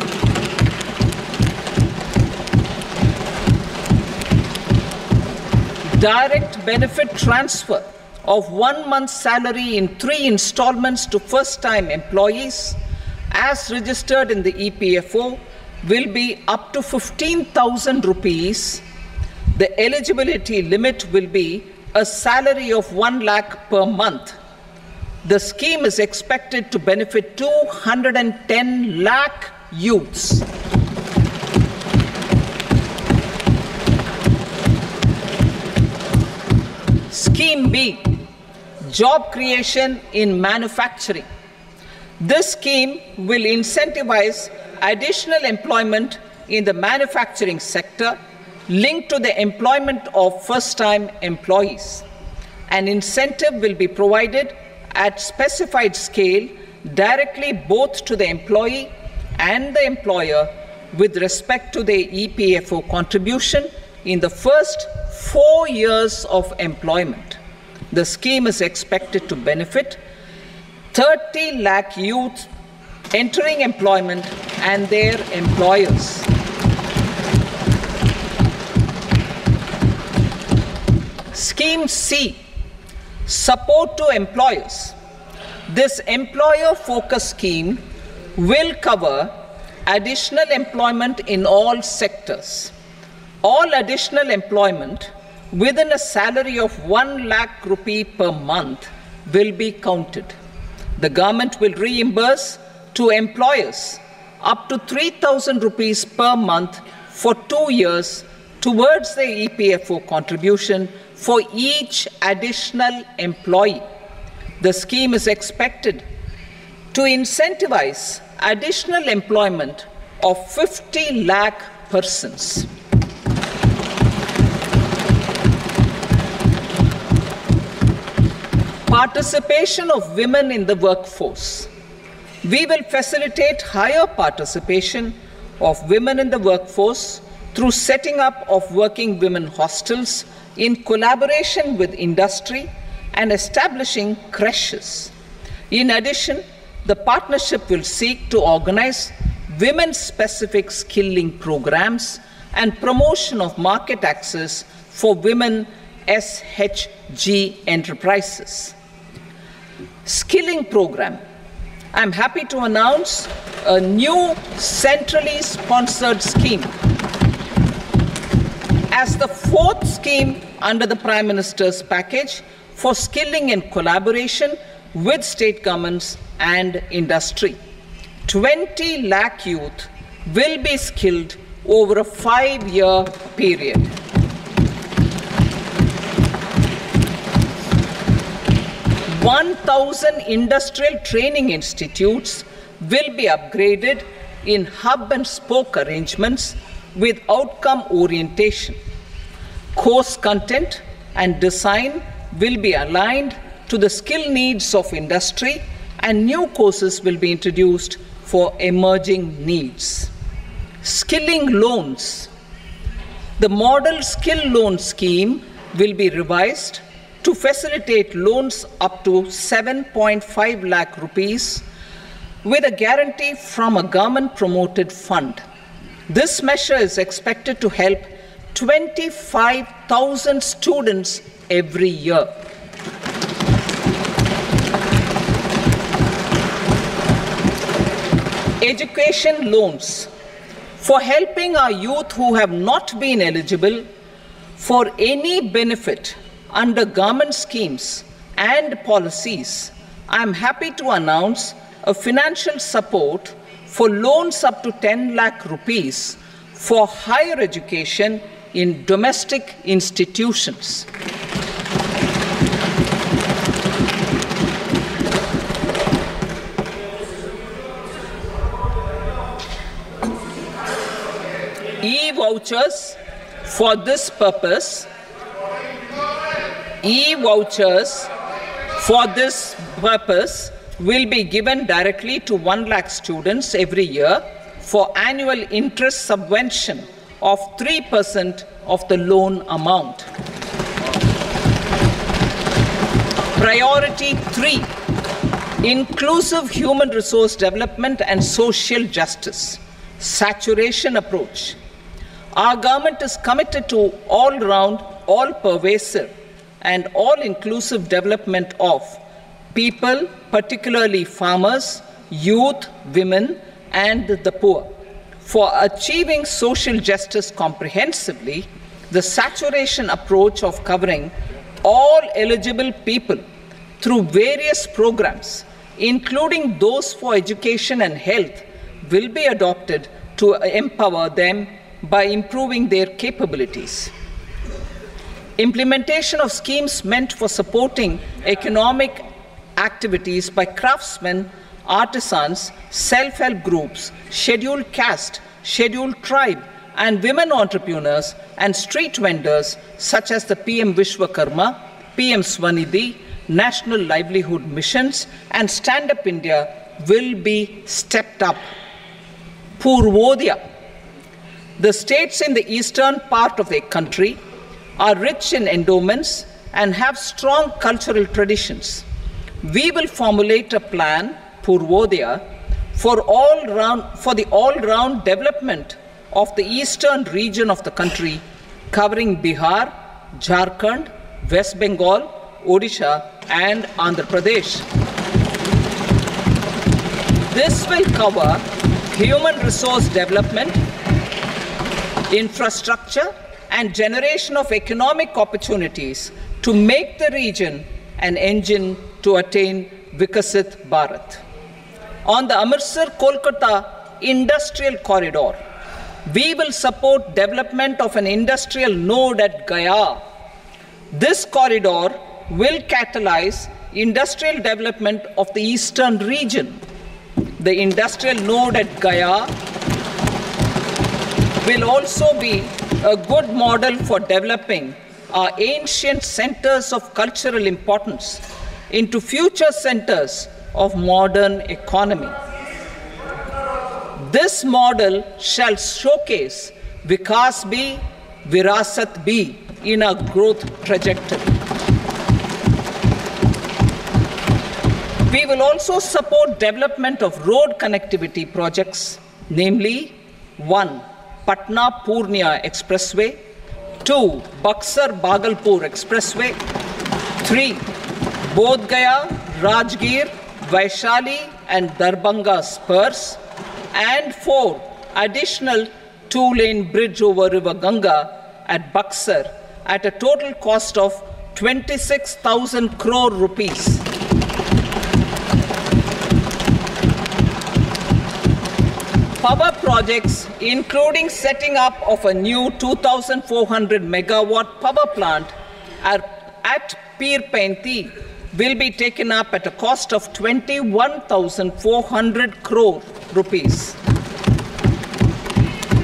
Direct benefit transfer of one month's salary in three installments to first time employees as registered in the EPFO will be up to 15,000 rupees. The eligibility limit will be a salary of 1 lakh per month, the scheme is expected to benefit 210 lakh youths. Scheme B Job creation in manufacturing. This scheme will incentivize additional employment in the manufacturing sector linked to the employment of first time employees. An incentive will be provided at specified scale directly both to the employee and the employer with respect to the EPFO contribution in the first four years of employment. The scheme is expected to benefit 30 lakh youth entering employment and their employers. Scheme C Support to employers. This employer focused scheme will cover additional employment in all sectors. All additional employment within a salary of 1 lakh rupee per month will be counted. The government will reimburse to employers up to 3000 rupees per month for 2 years towards the EPFO contribution for each additional employee. The scheme is expected to incentivize additional employment of 50 lakh persons. Participation of women in the workforce. We will facilitate higher participation of women in the workforce through setting up of working women hostels in collaboration with industry and establishing creches. In addition, the partnership will seek to organize women specific skilling programs and promotion of market access for women SHG enterprises. Skilling program. I'm happy to announce a new centrally sponsored scheme as the fourth scheme under the Prime Minister's package for skilling in collaboration with state governments and industry. 20 lakh youth will be skilled over a five year period. One thousand industrial training institutes will be upgraded in hub and spoke arrangements with outcome orientation. Course content and design will be aligned to the skill needs of industry and new courses will be introduced for emerging needs. Skilling loans. The model skill loan scheme will be revised to facilitate loans up to 7.5 lakh rupees with a guarantee from a government promoted fund. This measure is expected to help 25,000 students every year. Education loans for helping our youth who have not been eligible for any benefit under government schemes and policies. I am happy to announce a financial support for loans up to 10 lakh rupees for higher education in domestic institutions. E vouchers for this purpose. E vouchers for this purpose will be given directly to 1 lakh students every year for annual interest subvention of 3% of the loan amount. Priority 3 Inclusive human resource development and social justice. Saturation approach. Our government is committed to all round, all pervasive, and all inclusive development of people, particularly farmers, youth, women, and the poor. For achieving social justice comprehensively, the saturation approach of covering all eligible people through various programs, including those for education and health, will be adopted to empower them by improving their capabilities. implementation of schemes meant for supporting economic activities by craftsmen, artisans, self help groups, scheduled caste, scheduled tribe, and women entrepreneurs and street vendors such as the PM Vishwakarma, PM Swanidhi, National Livelihood Missions, and Stand Up India will be stepped up. Purvodaya. The states in the eastern part of the country are rich in endowments and have strong cultural traditions. We will formulate a plan, Purvodaya, for, all round, for the all-round development of the eastern region of the country, covering Bihar, Jharkhand, West Bengal, Odisha, and Andhra Pradesh. This will cover human resource development, infrastructure, and generation of economic opportunities to make the region an engine to attain Viksit Bharat. On the Amritsar Kolkata industrial corridor, we will support development of an industrial node at Gaya. This corridor will catalyze industrial development of the eastern region. The industrial node at Gaya will also be a good model for developing our ancient centers of cultural importance into future centers of modern economy. This model shall showcase Vikas B, Virasat B in our growth trajectory. We will also support development of road connectivity projects, namely 1. Patna Purnia Expressway, 2. Buxar Bhagalpur Expressway, 3. Bodh Gaya, Rajgir, Vaishali, and Darbhanga spurs, and 4. Additional two lane bridge over River Ganga at Buxar at a total cost of 26,000 crore rupees. Power projects, including setting up of a new 2,400 megawatt power plant are at Pir will be taken up at a cost of 21,400 crore rupees.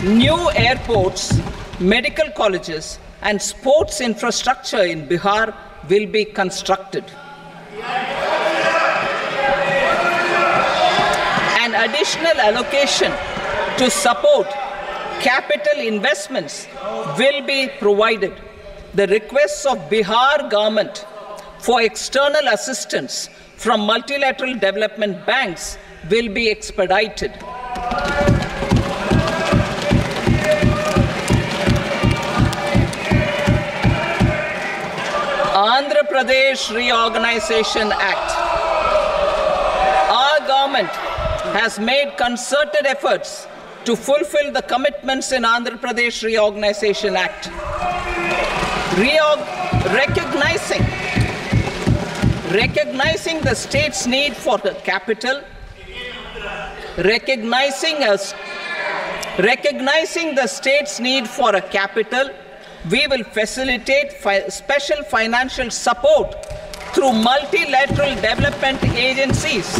New airports, medical colleges, and sports infrastructure in Bihar will be constructed. An additional allocation to support capital investments will be provided. The requests of Bihar government for external assistance from multilateral development banks will be expedited. Andhra Pradesh Reorganization Act. Our government has made concerted efforts to fulfill the commitments in Andhra Pradesh Reorganization Act. Reorg- recognizing, recognizing the state's need for the capital, recognizing us, recognizing the state's need for a capital, we will facilitate fi- special financial support through multilateral development agencies.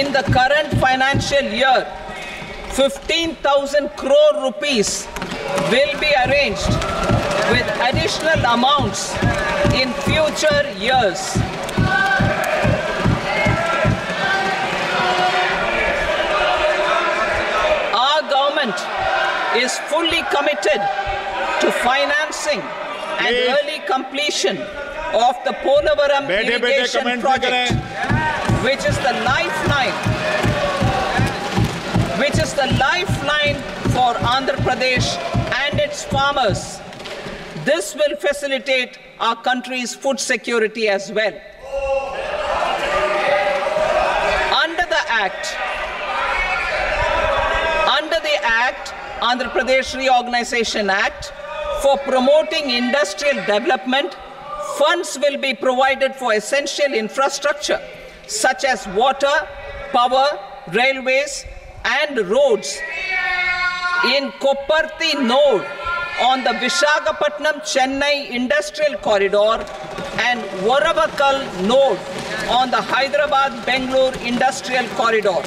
In the current financial year, 15,000 crore rupees will be arranged with additional amounts in future years. Our government is fully committed to financing and early completion of the Polavaram irrigation project, which is the lifeline, which is the lifeline for Andhra Pradesh and its farmers. This will facilitate our country's food security as well. Under the Act, under the Act, Andhra Pradesh Reorganization Act, for promoting industrial development, funds will be provided for essential infrastructure such as water, power, railways, and roads in Kopparthy node on the Visakhapatnam Chennai industrial corridor and Orvakal node on the Hyderabad Bangalore industrial corridor.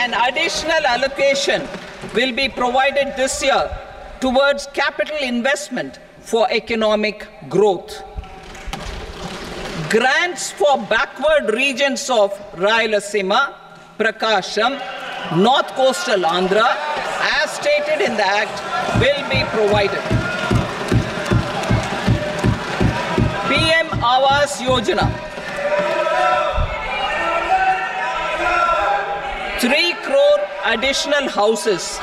An additional allocation will be provided this year towards capital investment for economic growth. Grants for backward regions of Rayalaseema, Prakasam, North Coastal Andhra, as stated in the Act, will be provided. PM Awas Yojana. 3 crore additional houses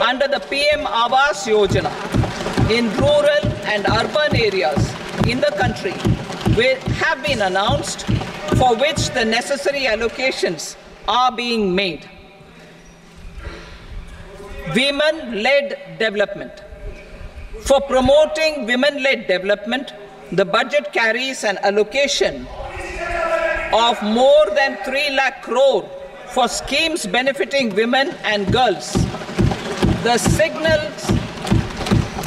under the PM Awas Yojana in rural and urban areas in the country have been announced for which the necessary allocations are being made. Women led development. For promoting women led development, the budget carries an allocation of more than 3 lakh crore for schemes benefiting women and girls. The signals,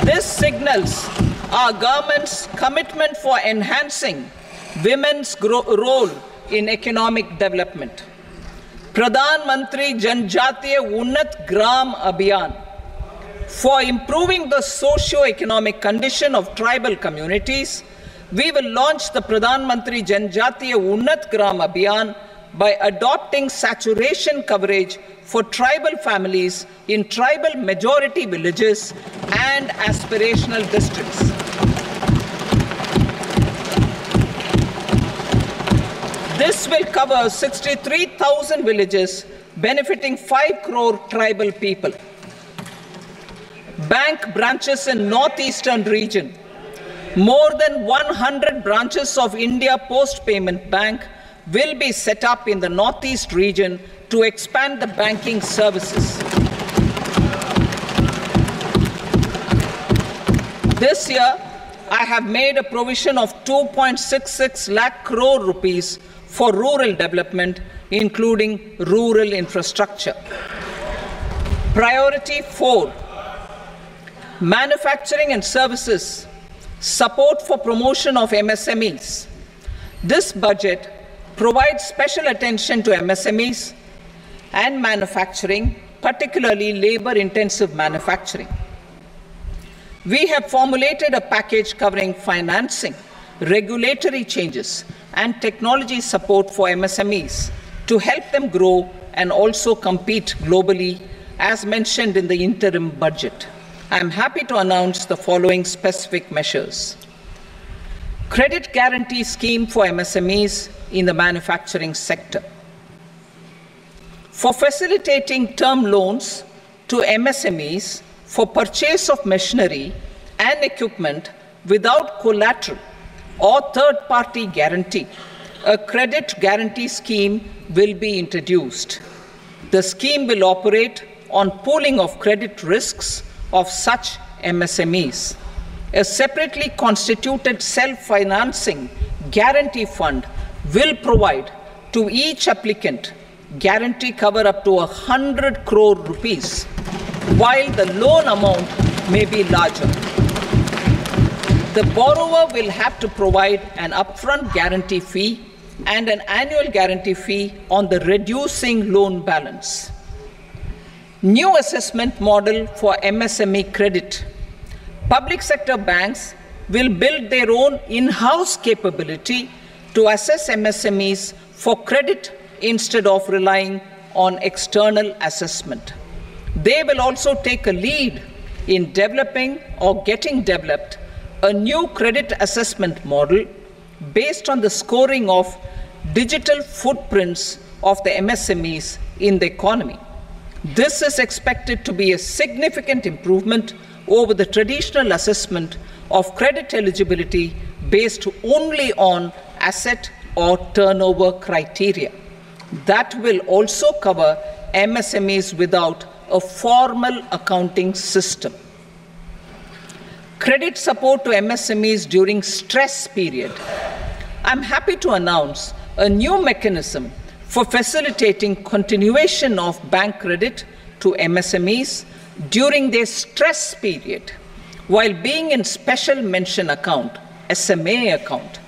this signals our government's commitment for enhancing women's role in economic development. Pradhan Mantri Janjatiya Unnat Gram Abhiyan for improving the socio-economic condition of tribal communities, we will launch the Pradhan Mantri Janjatiya Unnat Gram Abhiyan by adopting saturation coverage for tribal families in tribal majority villages and aspirational districts. This will cover 63,000 villages benefiting 5 crore tribal people. Bank branches in northeastern region. More than 100 branches of India Post Payment Bank will be set up in the northeast region to expand the banking services. This year, I have made a provision of 2.66 lakh crore rupees for rural development, including rural infrastructure. Priority 4 Manufacturing and services, support for promotion of MSMEs. This budget provides special attention to MSMEs and manufacturing, particularly labor intensive manufacturing. We have formulated a package covering financing, regulatory changes, and technology support for MSMEs to help them grow and also compete globally, as mentioned in the interim budget. I am happy to announce the following specific measures. Credit guarantee scheme for MSMEs in the manufacturing sector. For facilitating term loans to MSMEs for purchase of machinery and equipment without collateral or third party guarantee, a credit guarantee scheme will be introduced. The scheme will operate on pooling of credit risks of such MSMEs. A separately constituted self financing guarantee fund will provide to each applicant guarantee cover up to 100 crore rupees, while the loan amount may be larger. The borrower will have to provide an upfront guarantee fee and an annual guarantee fee on the reducing loan balance. New assessment model for MSME credit. Public sector banks will build their own in house capability to assess MSMEs for credit instead of relying on external assessment. They will also take a lead in developing or getting developed a new credit assessment model based on the scoring of digital footprints of the MSMEs in the economy. This is expected to be a significant improvement over the traditional assessment of credit eligibility based only on asset or turnover criteria. That will also cover MSMEs without a formal accounting system. Credit support to MSMEs during stress period. I'm happy to announce a new mechanism for facilitating continuation of bank credit to MSMEs during their stress period while being in special mention account, SMA account,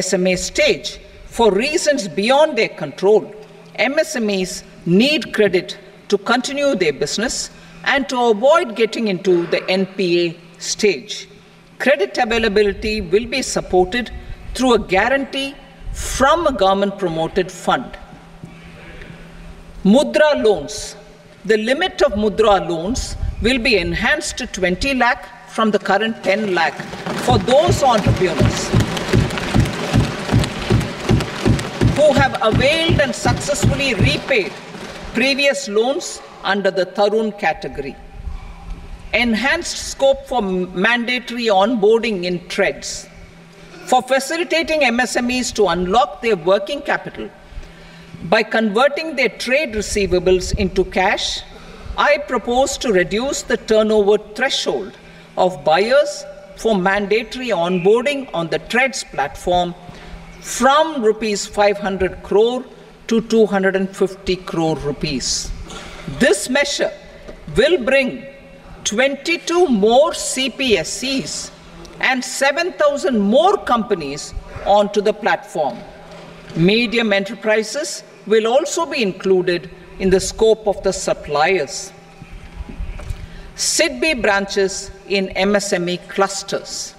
SMA stage for reasons beyond their control. MSMEs need credit to continue their business and to avoid getting into the NPA stage. Credit availability will be supported through a guarantee from a government promoted fund. Mudra loans. The limit of Mudra loans will be enhanced to 20 lakh from the current 10 lakh for those entrepreneurs who have availed and successfully repaid previous loans under the Tarun category. Enhanced scope for mandatory onboarding in TREDS. For facilitating MSMEs to unlock their working capital by converting their trade receivables into cash, I propose to reduce the turnover threshold of buyers for mandatory onboarding on the TREDS platform from rupees 500 crore to 250 crore rupees. This measure will bring 22 more CPSEs and 7,000 more companies onto the platform. Medium enterprises will also be included in the scope of the suppliers. SIDBI branches in MSME clusters.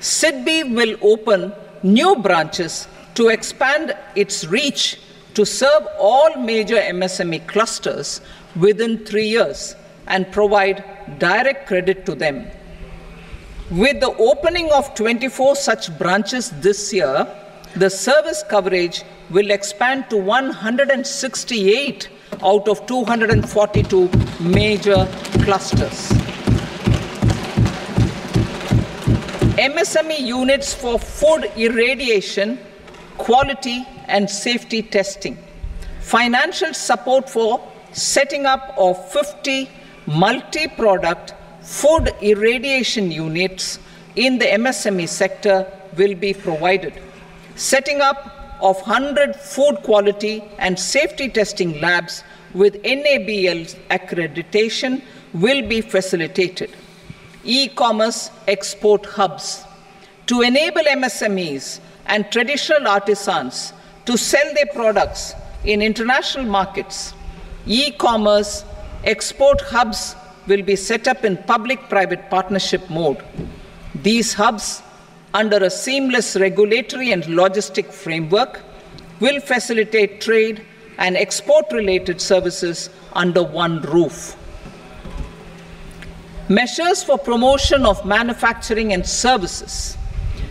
SIDBI will open new branches to expand its reach to serve all major MSME clusters within three years and provide direct credit to them. With the opening of 24 such branches this year, the service coverage will expand to 168 out of 242 major clusters. MSME units for food irradiation, quality and safety testing. Financial support for setting up of 50 multi-product food irradiation units in the MSME sector will be provided. Setting up of 100 food quality and safety testing labs with NABL accreditation will be facilitated. E-commerce export hubs to enable MSMEs and traditional artisans to sell their products in international markets. E-commerce export hubs will be set up in public-private partnership mode. These hubs, under a seamless regulatory and logistic framework, will facilitate trade and export-related services under one roof. Measures for promotion of manufacturing and services.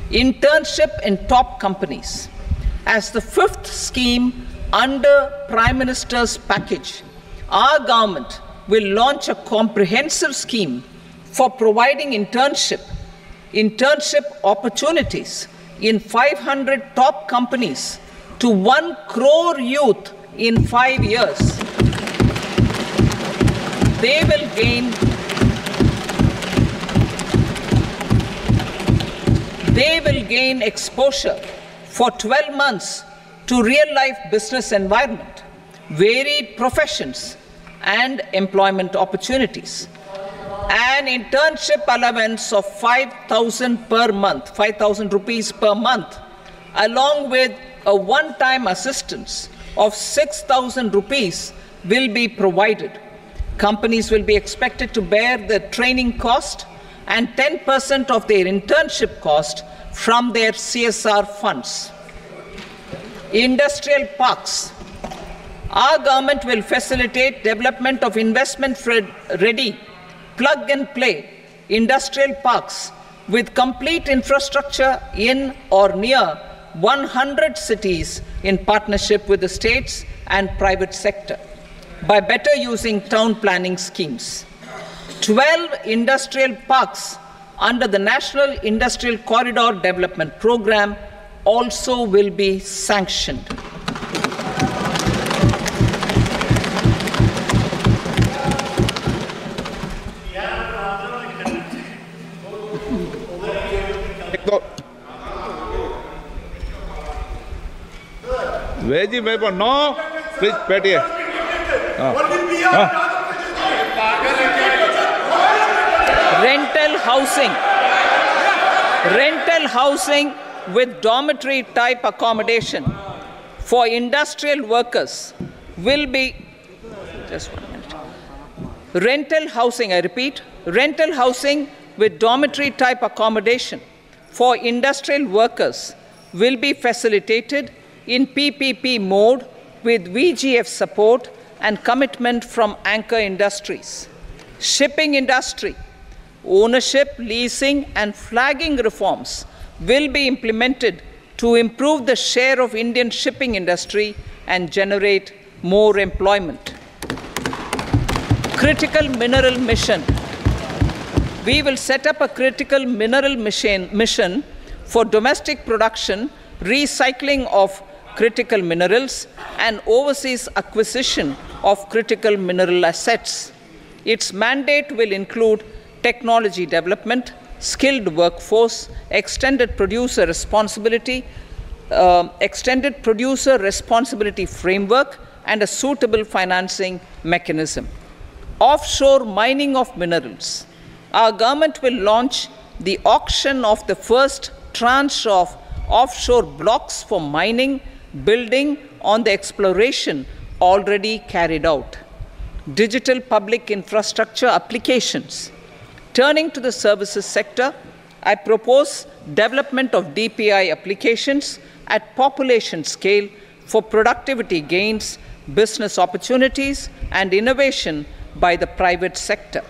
Internship in top companies. As the fifth scheme under Prime Minister's package, our government will launch a comprehensive scheme for providing internship, internship opportunities in 500 top companies to 1 crore youth in 5 years. They will gain they will gain exposure for 12 months to real life business environment, varied professions, and employment opportunities. An internship allowance of 5,000 per month, 5,000 rupees per month, along with a one time assistance of 6,000 rupees will be provided. Companies will be expected to bear the training cost and 10% of their internship cost from their CSR funds. Industrial parks. Our government will facilitate development of investment ready, plug and play industrial parks with complete infrastructure in or near 100 cities in partnership with the states and private sector by better using town planning schemes. 12 industrial parks under the National Industrial Corridor Development Program also will be sanctioned. Veji ભાઈ no. No please ah. Rental housing, housing rental with dormitory type accommodation for industrial workers will be just one minute. Rental housing i repeat rental housing with dormitory type accommodation for industrial workers will be facilitated in PPP mode with VGF support and commitment from anchor industries. Shipping industry, ownership, leasing, and flagging reforms will be implemented to improve the share of Indian shipping industry and generate more employment. Critical mineral mission. We will set up a critical mineral mission, mission for domestic production, recycling of critical minerals, and overseas acquisition of critical mineral assets. Its mandate will include technology development, skilled workforce, extended producer responsibility, uh, extended producer responsibility framework, and a suitable financing mechanism. Offshore mining of minerals. Our government will launch the auction of the first tranche of offshore blocks for mining, building on the exploration already carried out. Digital public infrastructure applications. Turning to the services sector, I propose development of DPI applications at population scale for productivity gains, business opportunities, and innovation by the private sector.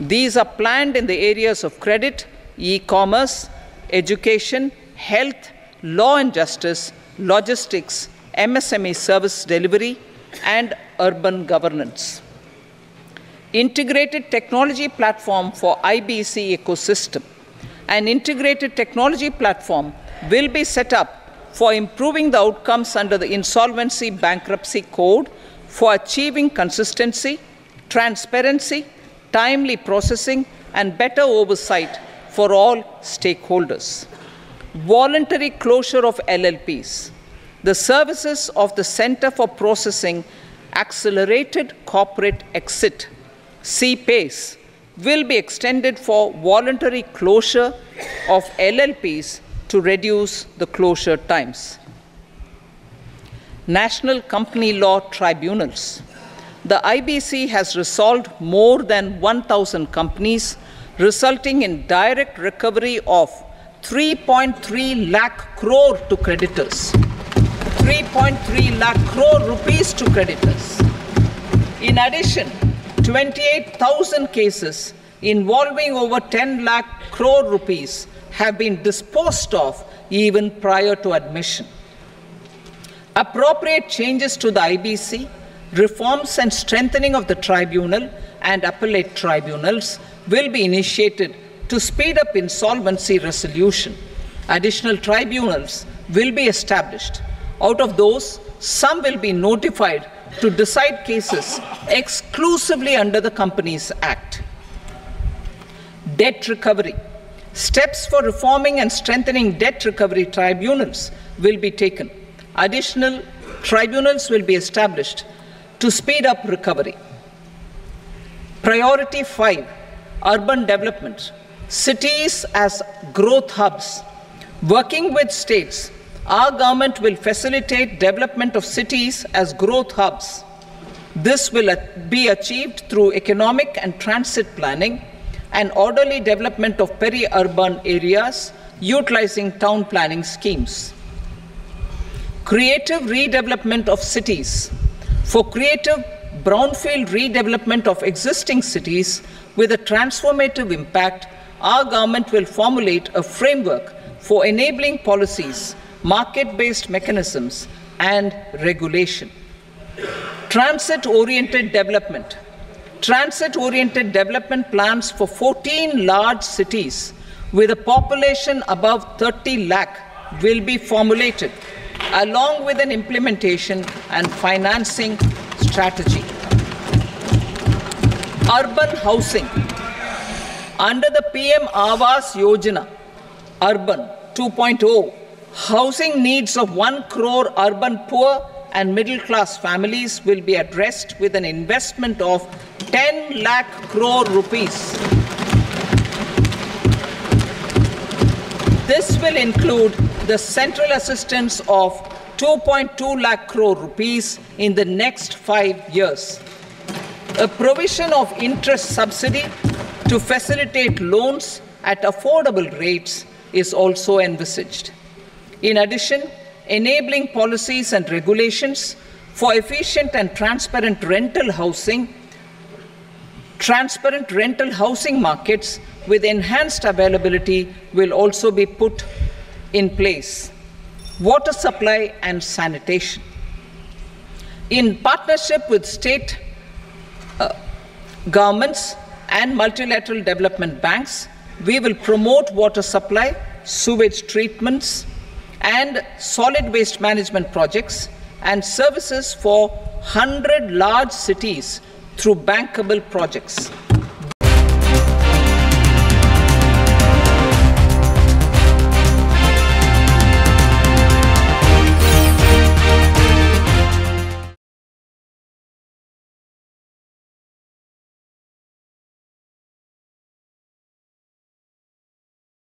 These are planned in the areas of credit, e commerce, education, health, law and justice, logistics, MSME service delivery, and urban governance. Integrated technology platform for IBC ecosystem. An integrated technology platform will be set up for improving the outcomes under the Insolvency Bankruptcy Code for achieving consistency, transparency, timely processing, and better oversight for all stakeholders. Voluntary closure of LLPs. The services of the Center for Processing Accelerated Corporate Exit, CPACE, will be extended for voluntary closure of LLPs to reduce the closure times. National Company Law Tribunals. The IBC has resolved more than 1,000 companies, resulting in direct recovery of 3.3 lakh crore to creditors. 3.3 lakh crore rupees to creditors. In addition, 28,000 cases involving over 10 lakh crore rupees have been disposed of even prior to admission. Appropriate changes to the IBC, reforms and strengthening of the tribunal and appellate tribunals will be initiated to speed up insolvency resolution. Additional tribunals will be established. Out of those, some will be notified to decide cases exclusively under the Companies Act. Debt recovery. Steps for reforming and strengthening debt recovery tribunals will be taken. Additional tribunals will be established to speed up recovery. Priority 5 Urban development. Cities as growth hubs. Working with states, our government will facilitate development of cities as growth hubs. This will be achieved through economic and transit planning and orderly development of peri-urban areas utilizing town planning schemes. Creative redevelopment of cities. For creative brownfield redevelopment of existing cities with a transformative impact, our government will formulate a framework for enabling policies, market based mechanisms, and regulation. Transit oriented development. Transit oriented development plans for 14 large cities with a population above 30 lakh will be formulated along with an implementation and financing strategy. Urban housing. Under the PM Awas Yojana, Urban 2.0, housing needs of 1 crore urban poor and middle class families will be addressed with an investment of 10 lakh crore rupees. This will include the central assistance of 2.2 lakh crore rupees in the next five years. A provision of interest subsidy to facilitate loans at affordable rates is also envisaged. In addition, enabling policies and regulations for efficient and transparent rental housing, transparent rental housing markets with enhanced availability will also be put in place. Water supply and sanitation. In partnership with state uh, governments and multilateral development banks, we will promote water supply, sewage treatments, and solid waste management projects and services for 100 large cities through bankable projects.